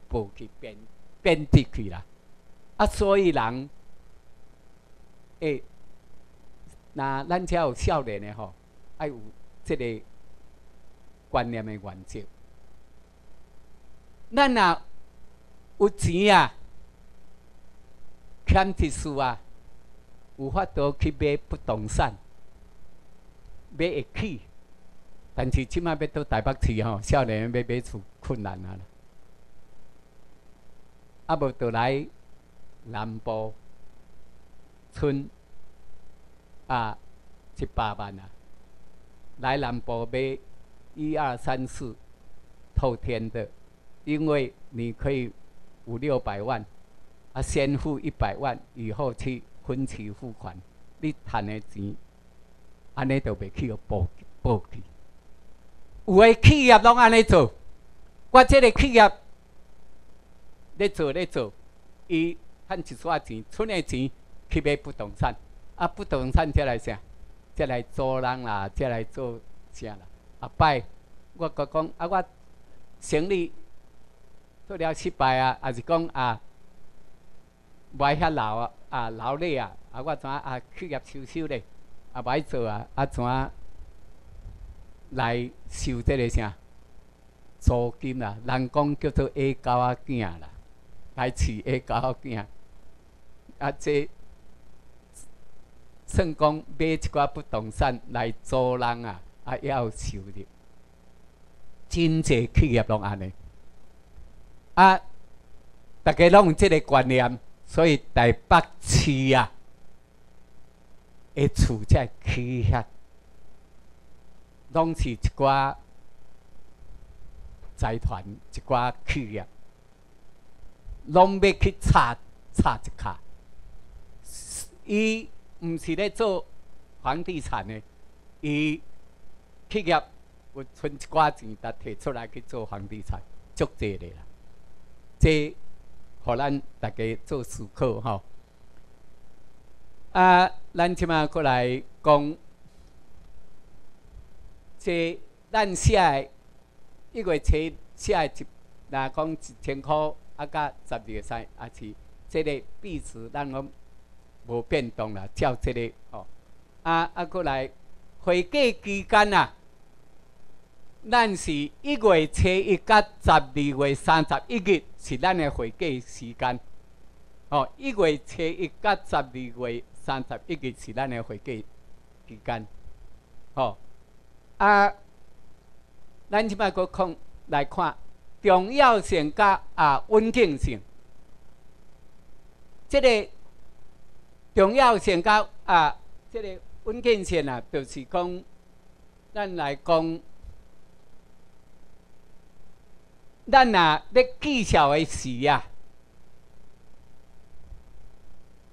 不去变变值去啦。啊，所以人，诶，那咱遮有少年的吼，爱有这个观念的原则。咱若有钱啊。欠一事啊，有法度去买不动产，买会起。但是即摆要到台北市吼，少年要买厝困难啊！啊，无倒来南部村啊，一百万啊！来南部买一二三四透天的，因为你可以五六百万啊，先付一百万，以后去分期付款，你赚的钱，安尼就袂去个补补去。有诶企业拢安尼做，我即个企业咧做咧做，伊趁一撮钱，剩诶钱去买不动产，啊，不动产则来啥？则来租人啦，则来做啥啦？啊，摆我甲讲啊，我生意做了失败啊，还是讲啊，卖遐老啊，啊劳累啊，啊，我怎啊企业收收咧，啊，歹做啊，啊怎啊？来收这个啥租金啦？人讲叫做下狗仔囝啦，来饲下狗仔囝。啊，这算讲买一寡不动产来租人啊，啊要收入。真济企业拢安尼。啊，大家拢有即个观念，所以台北市啊，会厝才起遐。拢是一寡财团、一寡企业，拢要去插插一卡。伊毋是咧做房地产的，伊企业有存一寡钱，但摕出来去做房地产，足济的啦。这，互咱大家做思考吼。啊，咱即马过来讲。即咱写一月初写一，若讲一千箍，啊，甲十二个三，啊是即个币值，咱讲无变动啦，照即个吼。啊啊，过来会计期间啊，咱是一月初一甲十二月三十一日是咱的会计时间。哦，一月初一甲十二月三十一日是咱的会计时间。哦。啊，咱即摆个看来看重要性甲啊稳定性，即个重要性甲啊，即个稳定性啊，就是讲咱来讲，咱啊咧技巧的时啊，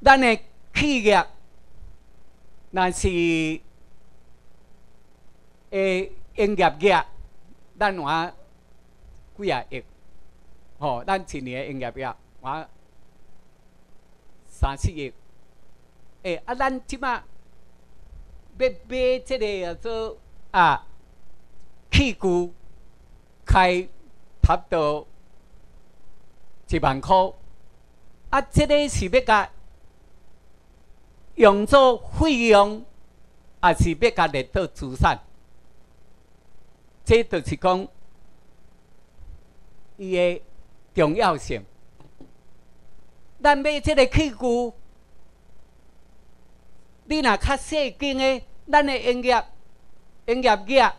咱的企业那是。诶，营业额，咱话几啊亿？吼，咱一年营业额话三四亿。诶，啊，咱即马要买即个做啊器具，开差不多一万块。啊，即个是要甲用作费用，还是要甲列到资产？这就是讲，伊的重要性。咱买这个器具，你若较细间的，咱的营业营业额，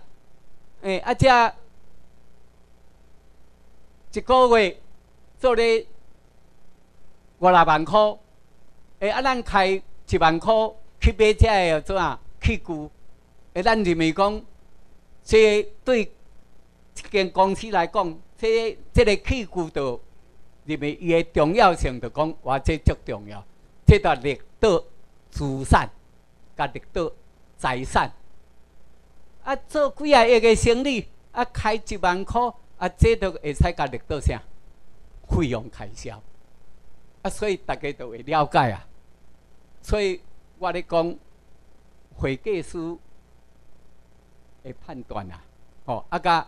诶，啊，只一个月做咧五六万块，诶，啊，咱开一万块去买这个做啊器具，诶，咱认为讲。这对一间公司来讲，这这个器具着认为伊的重要性，就讲哇，这足重要。这个力道资产，甲力道财产。啊，做几啊亿个生意，啊，开一万块，啊，这都会使甲立到啥？费用开销。啊，所以大家都会了解啊。所以我咧讲，会计师。的判断啊，哦，啊，甲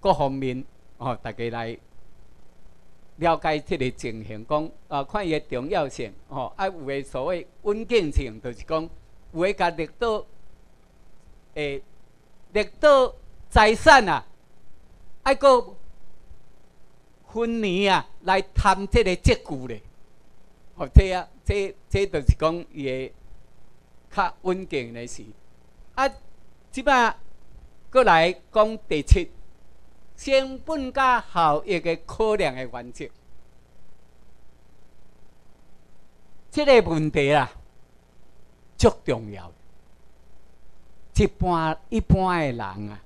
各方面哦，大家来了解这个情形，讲啊，看伊的重要性，哦，啊，有诶所谓稳定性，就是讲有诶甲立到诶立到财产啊，爱个分年啊来谈这个结构咧，哦，这啊这这就是讲伊个较稳健的事。啊，即摆过来讲第七，成本加效益的考量的原则。这个问题啦，足重要。一般一般的人啊，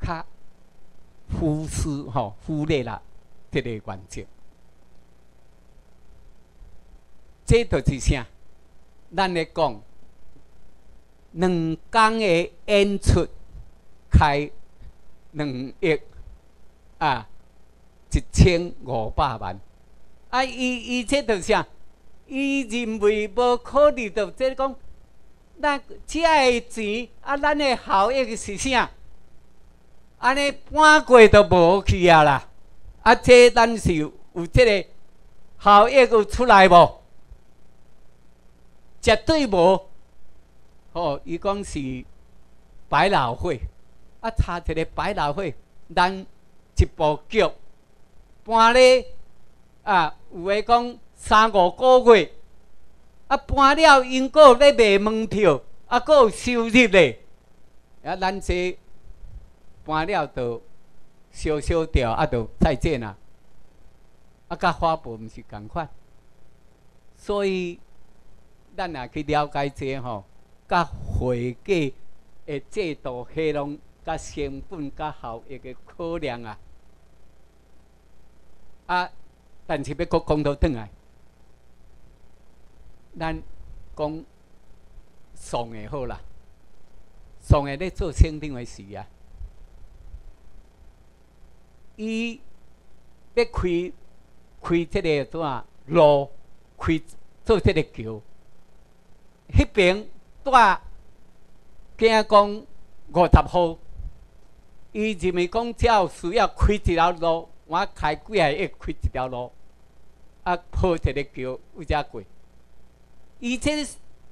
较忽视吼忽略了，这个原则。这就是啥？咱咧讲，两工的演出开两亿啊，一千五百万。啊，伊伊这就是啥？伊认为无考虑到即讲，咱遮个钱啊，咱的效益是啥？安尼半过都无去啊啦！啊，这咱是有即个效益有出来无？绝对无，哦，伊讲是百老汇，啊，差一个百老汇，咱一部剧。搬咧，啊，有诶讲三五个月，啊，搬了因个咧卖门票，啊，个有收入咧，啊，咱这搬了就烧烧掉，啊，就再见啊，啊，甲花布毋是共款，所以。咱也去了解这吼，甲会计的制度、系统、甲成本、甲效益的考量啊，啊，但是要搁讲倒转来，咱讲送的好啦，送的咧做签订的事啊，伊要开开这个怎啊路，开做这个桥。迄边带惊讲五十号，伊认为讲只要需要开一条路，我开几下亿开一条路，啊铺一个桥有遮贵。伊这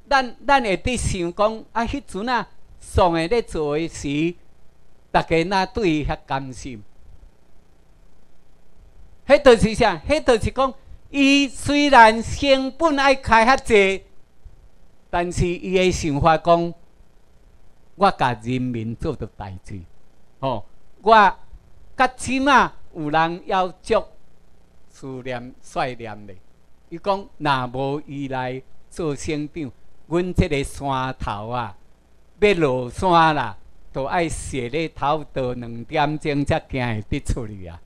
咱咱会伫想讲，啊迄阵啊，上个咧做诶时，大家若对伊较甘心。迄就是啥？迄就是讲，伊虽然成本爱开较济。但是伊的想法讲，我甲人民做着代志，吼，我甲起码有人要足思念怀念的。伊讲，若无伊来做省长，阮这个山头啊，要落山啦，都爱坐咧头到两点钟才行会得出去啊。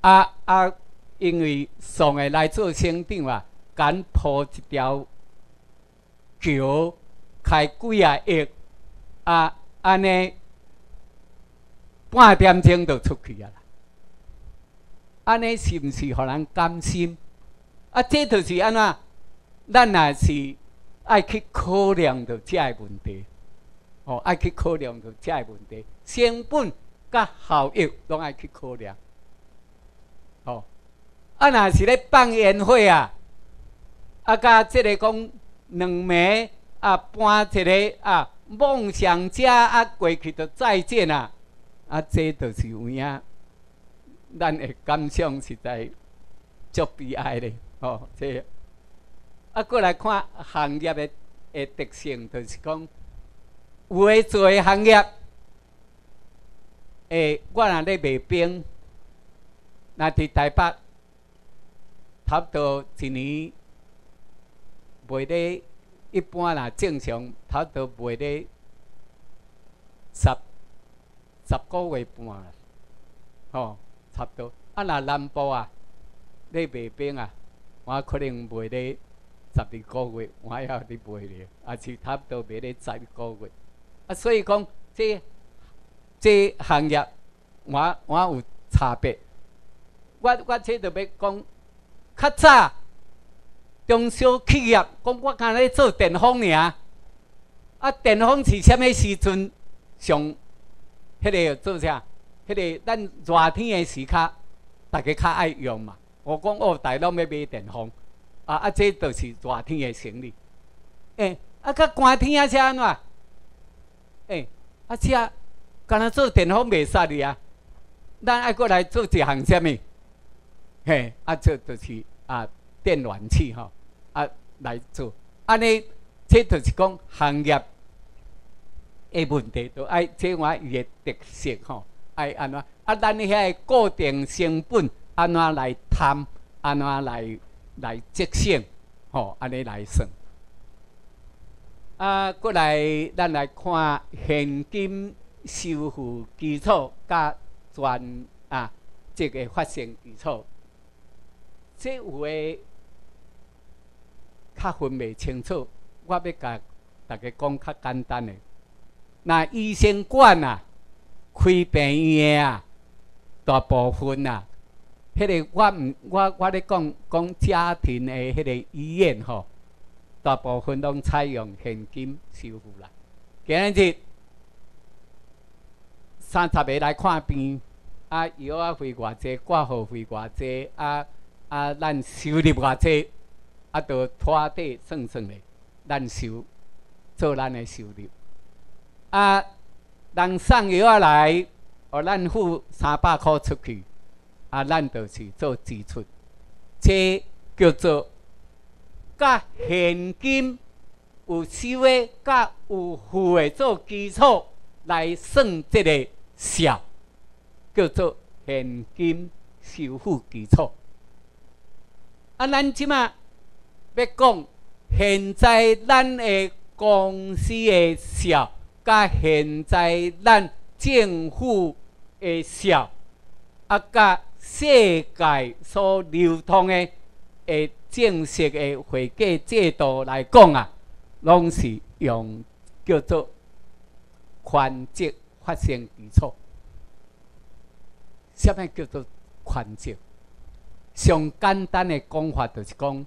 啊啊，因为上个来做省长啊，敢铺一条。桥开几啊亿啊，安尼半点钟就出去啊啦！安尼是毋是互人甘心？啊，这就是安怎？咱也是爱去考量着遮个问题，哦，爱去考量着遮个问题，成本甲效益拢爱去考量。啊，若是咧放烟火啊，啊，甲即个讲。两枚啊，搬一个啊，梦想家啊，过去就再见啊！啊，这就是有影，咱的感想实在足悲哀的哦。这啊，过来看行业的的特性，就是讲有诶做诶行业，诶，我若咧卖冰，那伫台北差不多一年。卖咧，一般啦，正常，差不多卖咧十十个月半，吼，差不多。啊，那南部啊，咧卖冰啊，我可能卖咧十二个月，我要咧卖咧，啊是差不多卖咧十二个月。啊，所以讲，这这行业，我我有差别。我我这特别讲，较早。中小企业讲，我干咧做电风尔，啊，电风是啥物时阵上？迄个做啥？迄个咱热天的时刻，大家较爱用嘛。我讲哦，大陆要买电风，啊啊，这都是热天的生理。诶，啊，较寒天啊，是安怎？诶，啊，啊，干那做电风袂使哩啊？咱爱过来做一项啥物？嘿，啊，这就是啊。电暖气吼啊来做，安尼这就是讲行业的问题，都爱这我伊的特色吼，爱安怎啊？咱遐固定成本安怎来摊？安怎来来节省？吼，安尼来算。啊，过来咱来看现金收付基础甲全啊，这个发生基础，这有诶较分袂清楚。我要甲大家讲较简单诶。那医生馆啊，开病院啊，大部分啊，迄个我毋我我咧讲讲家庭诶，迄个医院吼，大部分拢采用现金收付啦。今日三十个来看病，啊药啊费偌济，挂号费偌济，啊啊咱收入偌济，啊都拖底算算咧，咱收做咱的收入。啊，人送药啊来，互咱付三百箍出去，啊，咱就是做支出，这叫做甲现金有收诶，甲有付诶做基础来算这个数，叫做现金收付基础。啊，咱即马要讲，现在咱诶公司诶数。甲现在咱政府的销，啊，甲世界所流通的诶正式的会计制度来讲啊，拢是用叫做权值发生基础。什么叫做权值？上简单的讲法就是讲，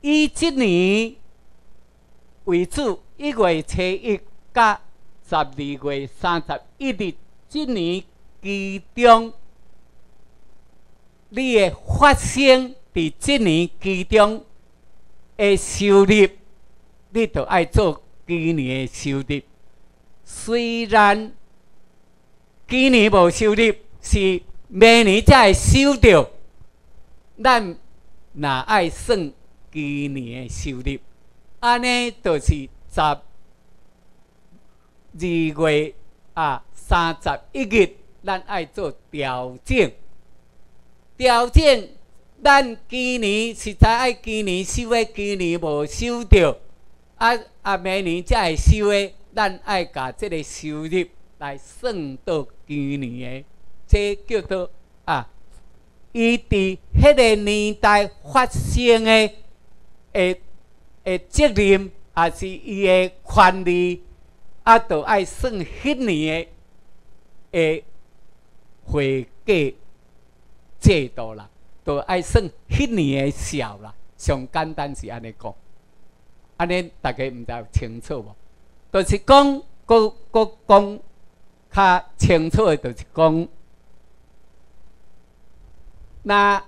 以一年为主。一月初一甲十二月三十一日，一年其中，你的发生伫一年其中的收入，你就爱做今年的收入。虽然今年无收入，是明年才会收到，咱若爱算今年的收入？安尼就是。十二月啊，三十一日，咱爱做调整。调整，咱今年实在爱今年收的，今年无收到，啊啊，明年才会收的，咱爱甲这个收入来算到今年的，这叫做啊，伊伫迄个年代发生的诶诶责任。也是伊的权利，啊，都爱算迄年的会计制度啦，都爱算迄年的少啦。上简单是安尼讲，安尼大家毋知清楚无？就是讲，搁搁讲较清楚的，就是讲，那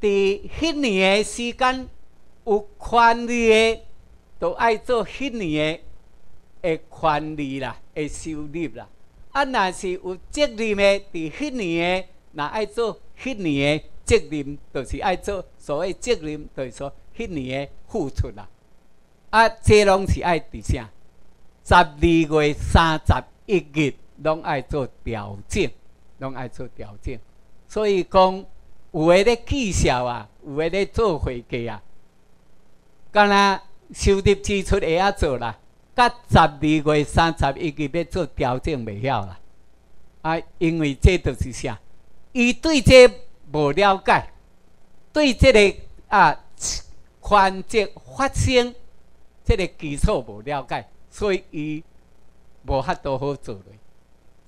伫迄年的时间有权利的。都爱做迄年的的权利啦，的收入啦。啊，若是有责任的，伫迄年的，若爱做迄年的责任，就是爱做所谓责任，就是说迄年的付出啦。啊，这拢是爱伫啥？十二月三十一日，拢爱做调整，拢爱做调整。所以讲，有诶咧绩效啊，有诶咧做会计啊，敢若。收入支出会晓做啦，甲十二月三十一日要做调整袂晓啦。啊，因为这都是啥？伊对这无了解，对这个啊权责发生这个基础无了解，所以伊无法度好做咧。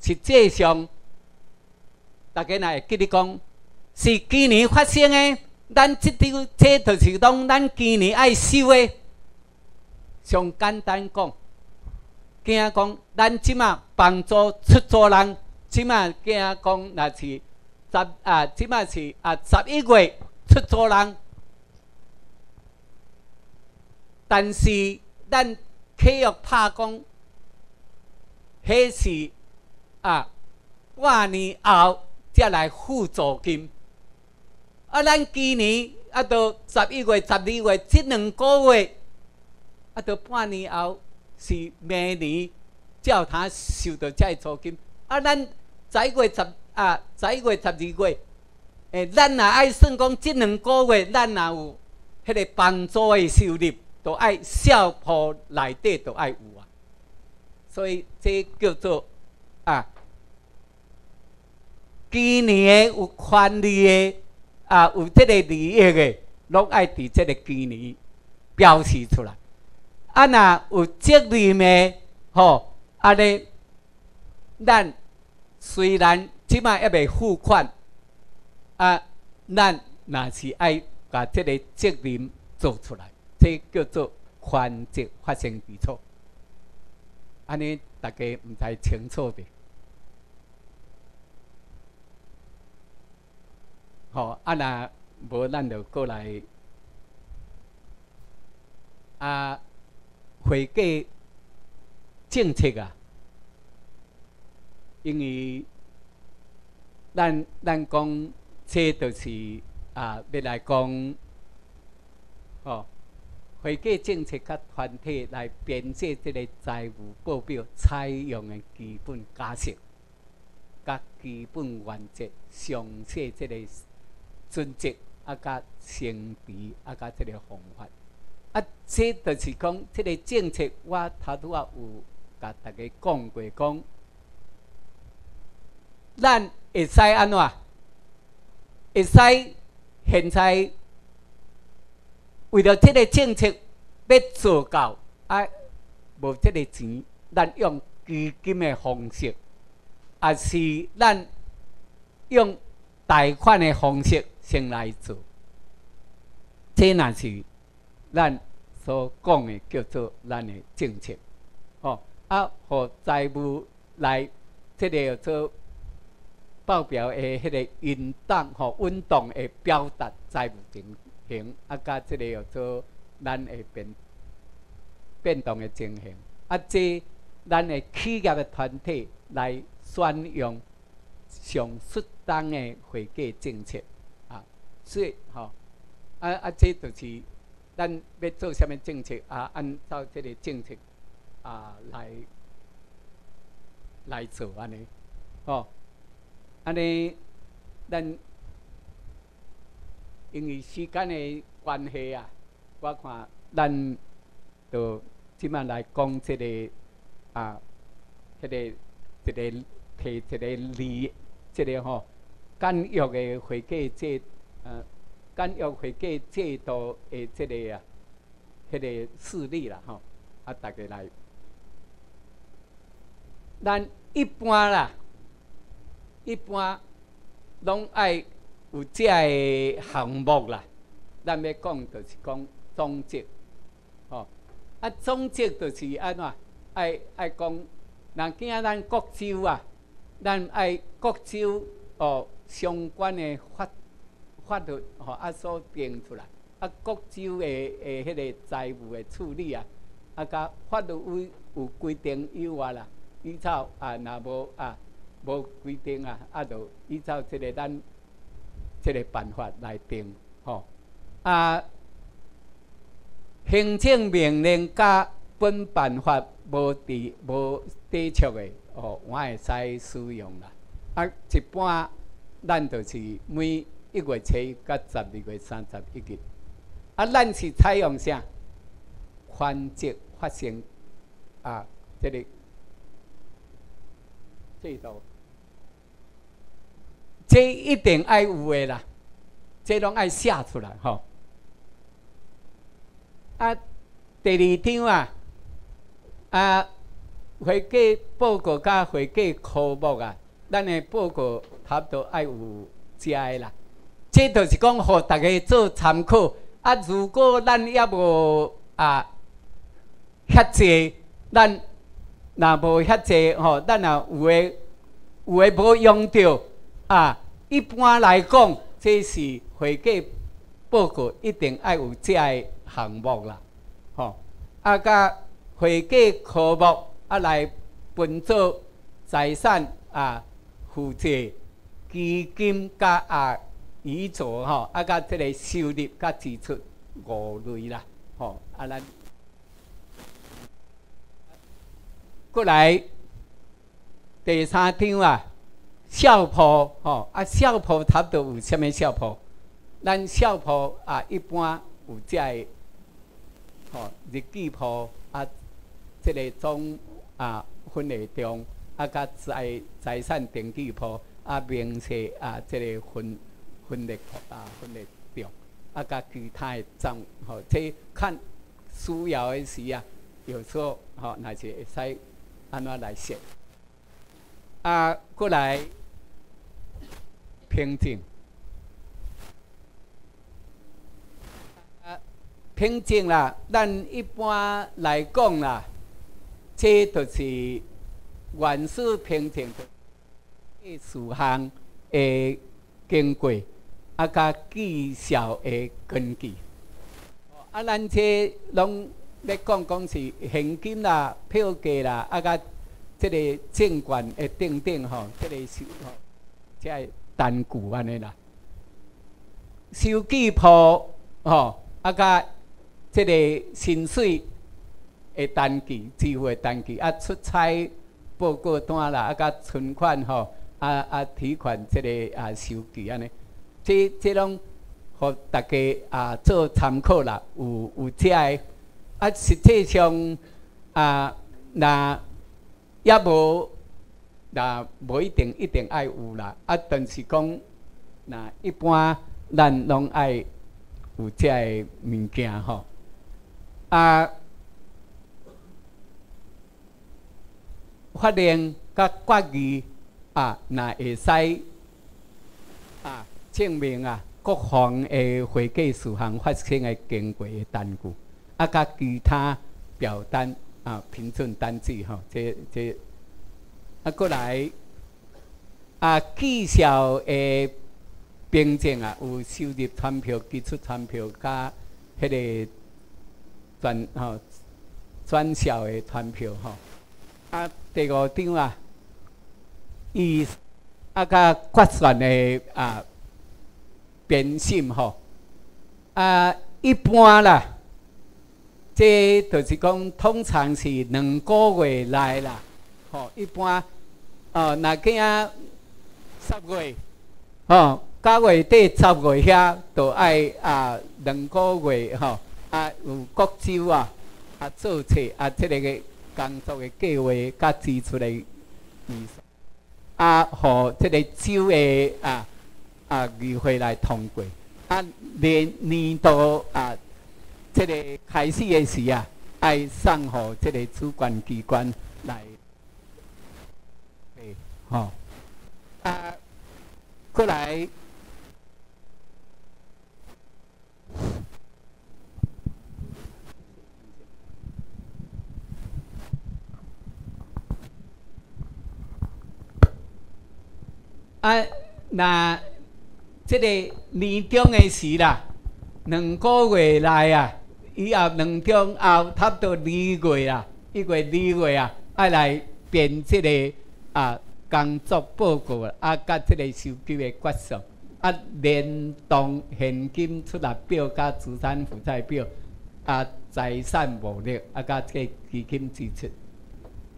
实际上，大家若会记得讲，是今年发生的，咱即条这就是讲咱今年爱收的。上简单讲，惊讲咱即马帮助出租人，即马惊讲若是十啊，即马是啊十一月出租人，但是咱企业拍讲，迄是啊半年后才来付租金，啊，咱今年啊，到十一月、十二月这两个月，啊，到半年后是明年叫他收到这租金。啊，咱十一月十啊，十一月、十二月，诶，咱若爱算讲这两个月，咱若有迄个房租的收入，都爱小铺内底都爱有啊。所以这叫做啊，今年有权利的啊，有这个利益的，拢爱伫这个今年表示出来。啊，若有责任的，吼，安尼，咱虽然即摆还未付款，啊，咱若是爱把这个责任做出来，这叫做环节发生基础。安尼大家毋知清楚的，吼啊那无咱就过来啊会计政策啊，因为咱咱讲这都是啊要来讲，吼。会计政策甲团体来编制这个财务报表采用的基本假设、甲基本原则、详细这个准则啊、甲成比啊、甲这个方法啊，即就是讲这个政策，我头拄啊有甲大家讲过，讲咱会使安怎？会使现在。为了这个政策要做到，啊，无这个钱，咱用基金的方式，啊是咱用贷款的方式先来做，这那是咱所讲的叫做咱的政策，哦，啊，和财务来这个做报表的迄个运动和运动的表达财务情。形啊，甲即个叫做咱的变变动的情形。啊，即咱的企业的团体来选用上适当的会计政策，所以吼啊啊，这就是咱要做啥物政策啊，按照这个政策啊来来做安尼，吼，安尼咱。因为时间的关系啊，我看咱就即摆来讲这个啊，这个这个提这个例，这个吼简约的会计制，呃，简约会计制度的这个啊，迄个事例啦吼，啊，大家来，咱一般啦，一般拢爱。有遮个项目啦，咱要讲就是讲总结，吼啊总结就是安怎爱爱讲，若惊咱国州啊，咱爱国州哦相关的法法律吼啊所定出来，啊各州的诶迄个财务的处理啊，啊甲法律有有规定以外啦，依照啊若无啊无规定啊，啊就依照即个咱。这个办法来定，吼啊！行政命令甲本办法无抵无抵触的，哦，我会使使用啦。啊，一般咱就是每一月七甲十二月三十一日，啊，咱是采用啥？环节发生啊，这个制度。这一定爱有诶啦，这拢爱写出来吼。啊，第二张啊，啊，会计报告甲会计科目啊，咱诶报告差不多爱有遮诶啦。这就是讲，互大家做参考。啊，如果咱也无啊遐济，咱若无遐济吼，咱若有诶有诶无用着啊。一般来讲，这是会计报告一定爱有遮个项目啦，吼。啊，甲会计科目啊来分做财产啊、负债、基金甲啊遗嘱吼，啊，甲即个收入甲支出五类啦，吼，啊，咱过来第三张啊，孝谱吼，啊，孝谱差不多有啥物孝谱？咱孝谱啊，一般有遮个吼日记簿啊，即个总啊分类中啊，甲财财产登记簿啊，明细啊，即个分分类啊，分类中啊，甲其他的账吼，即看需要的时啊，有时候吼，若是会使安怎来写啊，过来平静。平静啦，咱一般来讲啦，这就是原始平静的事项的经过，啊，甲绩效的根据。啊，咱这拢咧讲讲是现金啦、票价啦，啊，甲这个证券的等等吼，这个是吼，即个单据安尼啦，收据簿吼，啊，甲即个薪水的单据、支付的单据，啊，出差报告单啦，啊，甲存款吼，啊啊提款即个啊收据安尼，即即拢互大家啊做参考啦，有有遮个啊，实际上啊，若也无，若无一定一定爱有啦，啊，但是讲，若一般咱拢爱有遮个物件吼。啊，法令甲决议啊，若会使证明啊各方的会计事项发生的经过的单据，啊，甲其他表单啊凭证单据吼，这这啊过来啊绩效的凭证啊，有收入传票、支出传票甲迄个。转吼转销的传票吼，啊第五张啊，伊啊甲决算的啊编审吼，啊一般啦，这就是讲通常是两个月来啦，吼一般哦若今啊十月，吼九月底十月遐都爱啊两个月吼。啊，有各州啊，啊做册啊，即个个工作的计划甲支出的预算，啊，互即个州的啊啊议会来通过，啊年年度啊，即个开始的时啊，爱送互即个主管机关来，诶，吼，啊，过来。啊，那即个年中的时啦，两个月来啊，以后两中后差不多二月啊，一月二月啊，爱来编即个啊工作报告啊，甲即个收据的决算啊，联动现金出纳表甲资产负债表啊，财产目录啊，甲即个基金支出，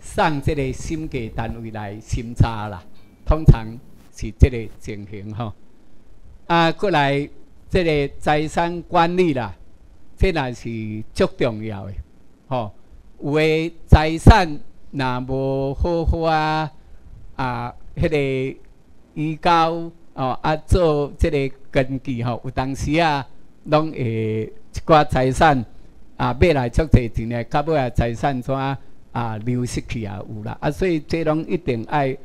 送即个审计单位来审查啦，通常。是这个情形吼，啊，过来这个财产管理啦，这也是足重要的吼。有诶财产若无好好啊，啊，迄个移交哦啊做这个根据吼，有当时啊，拢会一寡财产啊买来足侪钱诶，到尾啊财产怎啊啊流失去啊有啦，啊，所以这拢一定爱。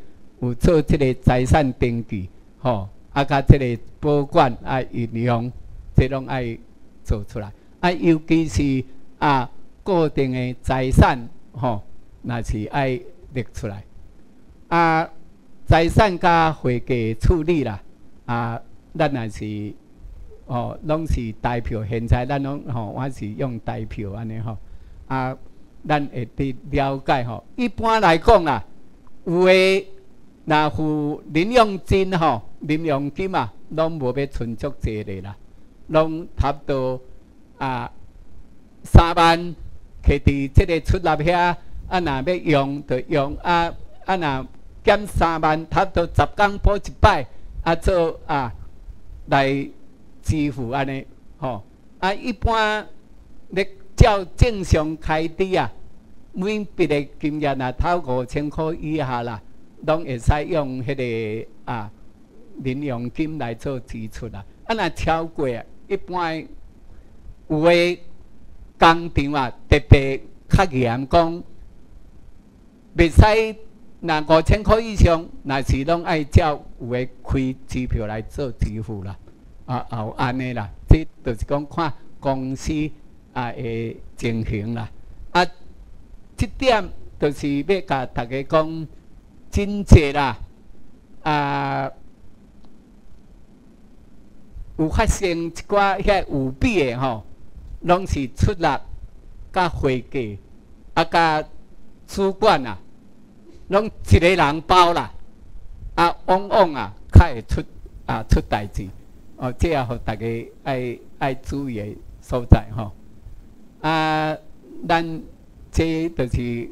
有做即个财产登记，吼，啊，甲即个保管啊运用，即拢爱做出来。啊，尤其是啊固定的财产，吼，那是爱列出来。啊，财产甲会计处理啦，啊，咱也是，哦，拢是代票。现在咱拢吼，我是用代票安尼吼。啊，咱会得了解吼。一般来讲啦，有诶。那付零用金吼，零用金啊，拢无要存足济咧啦，拢差不多啊三万摕伫即个出纳遐，啊若要用就用，啊啊若减三万，差不多十工补一摆，啊做啊来支付安尼吼，啊一般咧照正常开支啊，每笔的金额若透五千块以下啦，拢会使用迄个啊。零用金来做支出啦，啊，若超过一般有诶工厂啊，特别较严讲，袂使若五千块以上，若是拢爱照有诶开支票来做支付啦，啊，后安尼啦，即就是讲看公司啊诶情形啦，啊，即点就是要甲大家讲真济啦，啊。有发生一寡遐舞弊的吼，拢是出力甲会计啊，甲主管啊，拢一个人包啦，啊，往往啊，较会出啊出代志，哦，这也互大家爱爱注意的所在吼。啊，咱这就是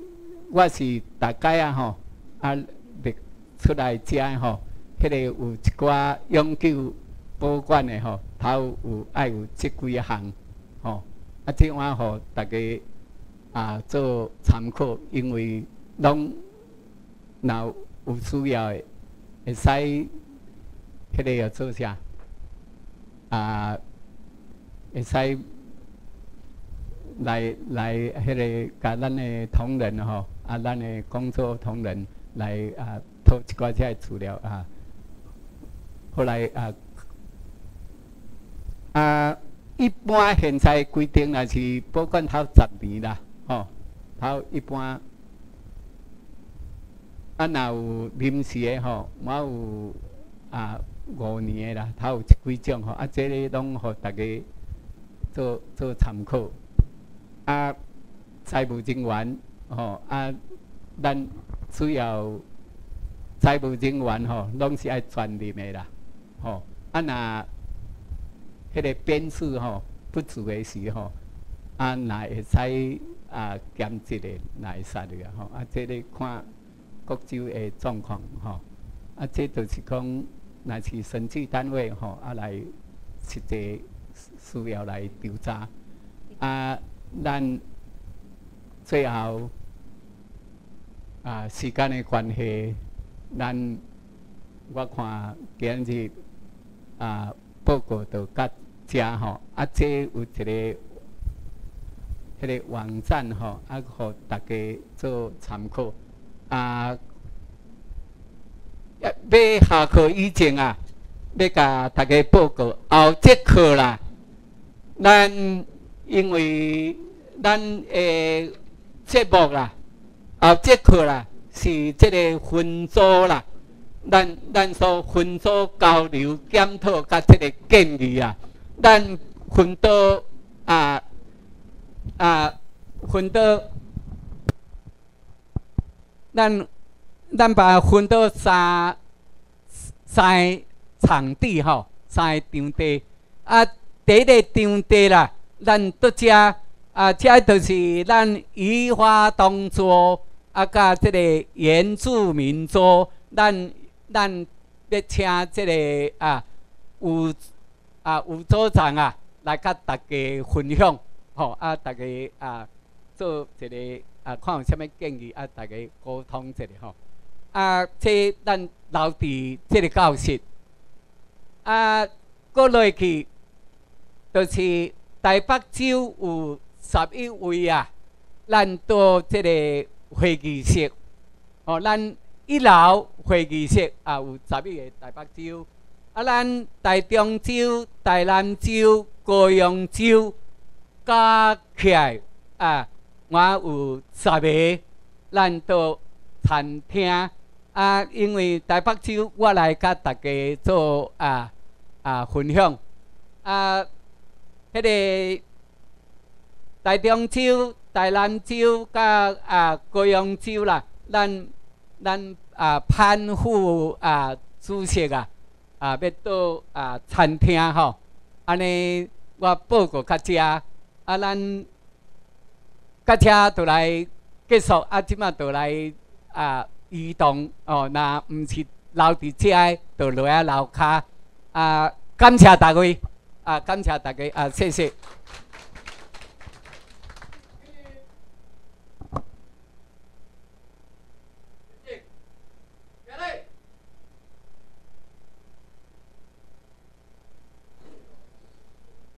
我是大概啊吼，啊，列出来遮吼，迄个有一寡永久。保管的吼，头有爱有即几项吼，啊，即款吼，大家啊做参考，因为拢若有需要的，会使迄个要做啥啊？会使来来迄个甲咱的同仁吼，啊，咱的工作同仁来啊，讨一寡遮资料啊，后来啊。啊，一般现在规定也是保管头十年啦，吼，头一般啊，若有临时的吼，我有啊五年的啦，头有几种吼，啊，这个拢互大家做做参考。啊，财务人员吼，啊，咱主要财务人员吼，拢是爱专任的啦，吼，啊若。迄个编制吼不足的时候，啊，若会使啊减一个来杀的吼，啊，这个看各州的状况吼，啊，这就是讲，若是审计单位吼，啊来实际需要来调查，啊，咱最后啊时间的关系，咱我看今日啊报告到甲。食吼，啊，这有一个迄个网站吼，啊，互大家做参考。啊，要下课以前啊，要甲大家报告后节课啦。咱因为咱诶节目啦，后节课啦是即个分组啦，咱咱所分组交流检讨甲即个建议啊。咱分到啊啊，分到咱咱把分到三三场地吼，三场地啊，第一个场地啦，咱到遮啊，遮就是咱移花当作啊，甲即个原住民族，咱咱要请即个啊有。啊，有组长啊，来甲大家分享，吼啊，大家啊做一个啊，看有啥物建议啊，大家沟通一下吼。啊，这咱留伫这个教室，啊，过落去就是台北州有十一位啊，咱到这个会议室，哦，咱一楼会议室啊有十一个台北州。啊，咱台中州、台南州、高雄州加起来啊，我有十个，咱都餐厅啊，因为台北州我来甲大家做啊啊分享啊，迄个台中州、台南州甲啊高雄州啦，咱咱啊潘副啊主席啊。啊，要到啊餐厅吼，安尼我报告客车，啊，咱客车就来结束，啊，即马就来啊移动哦，若毋是留伫遮的，就落啊楼骹啊，感谢大家，啊，感谢大家，啊，谢谢。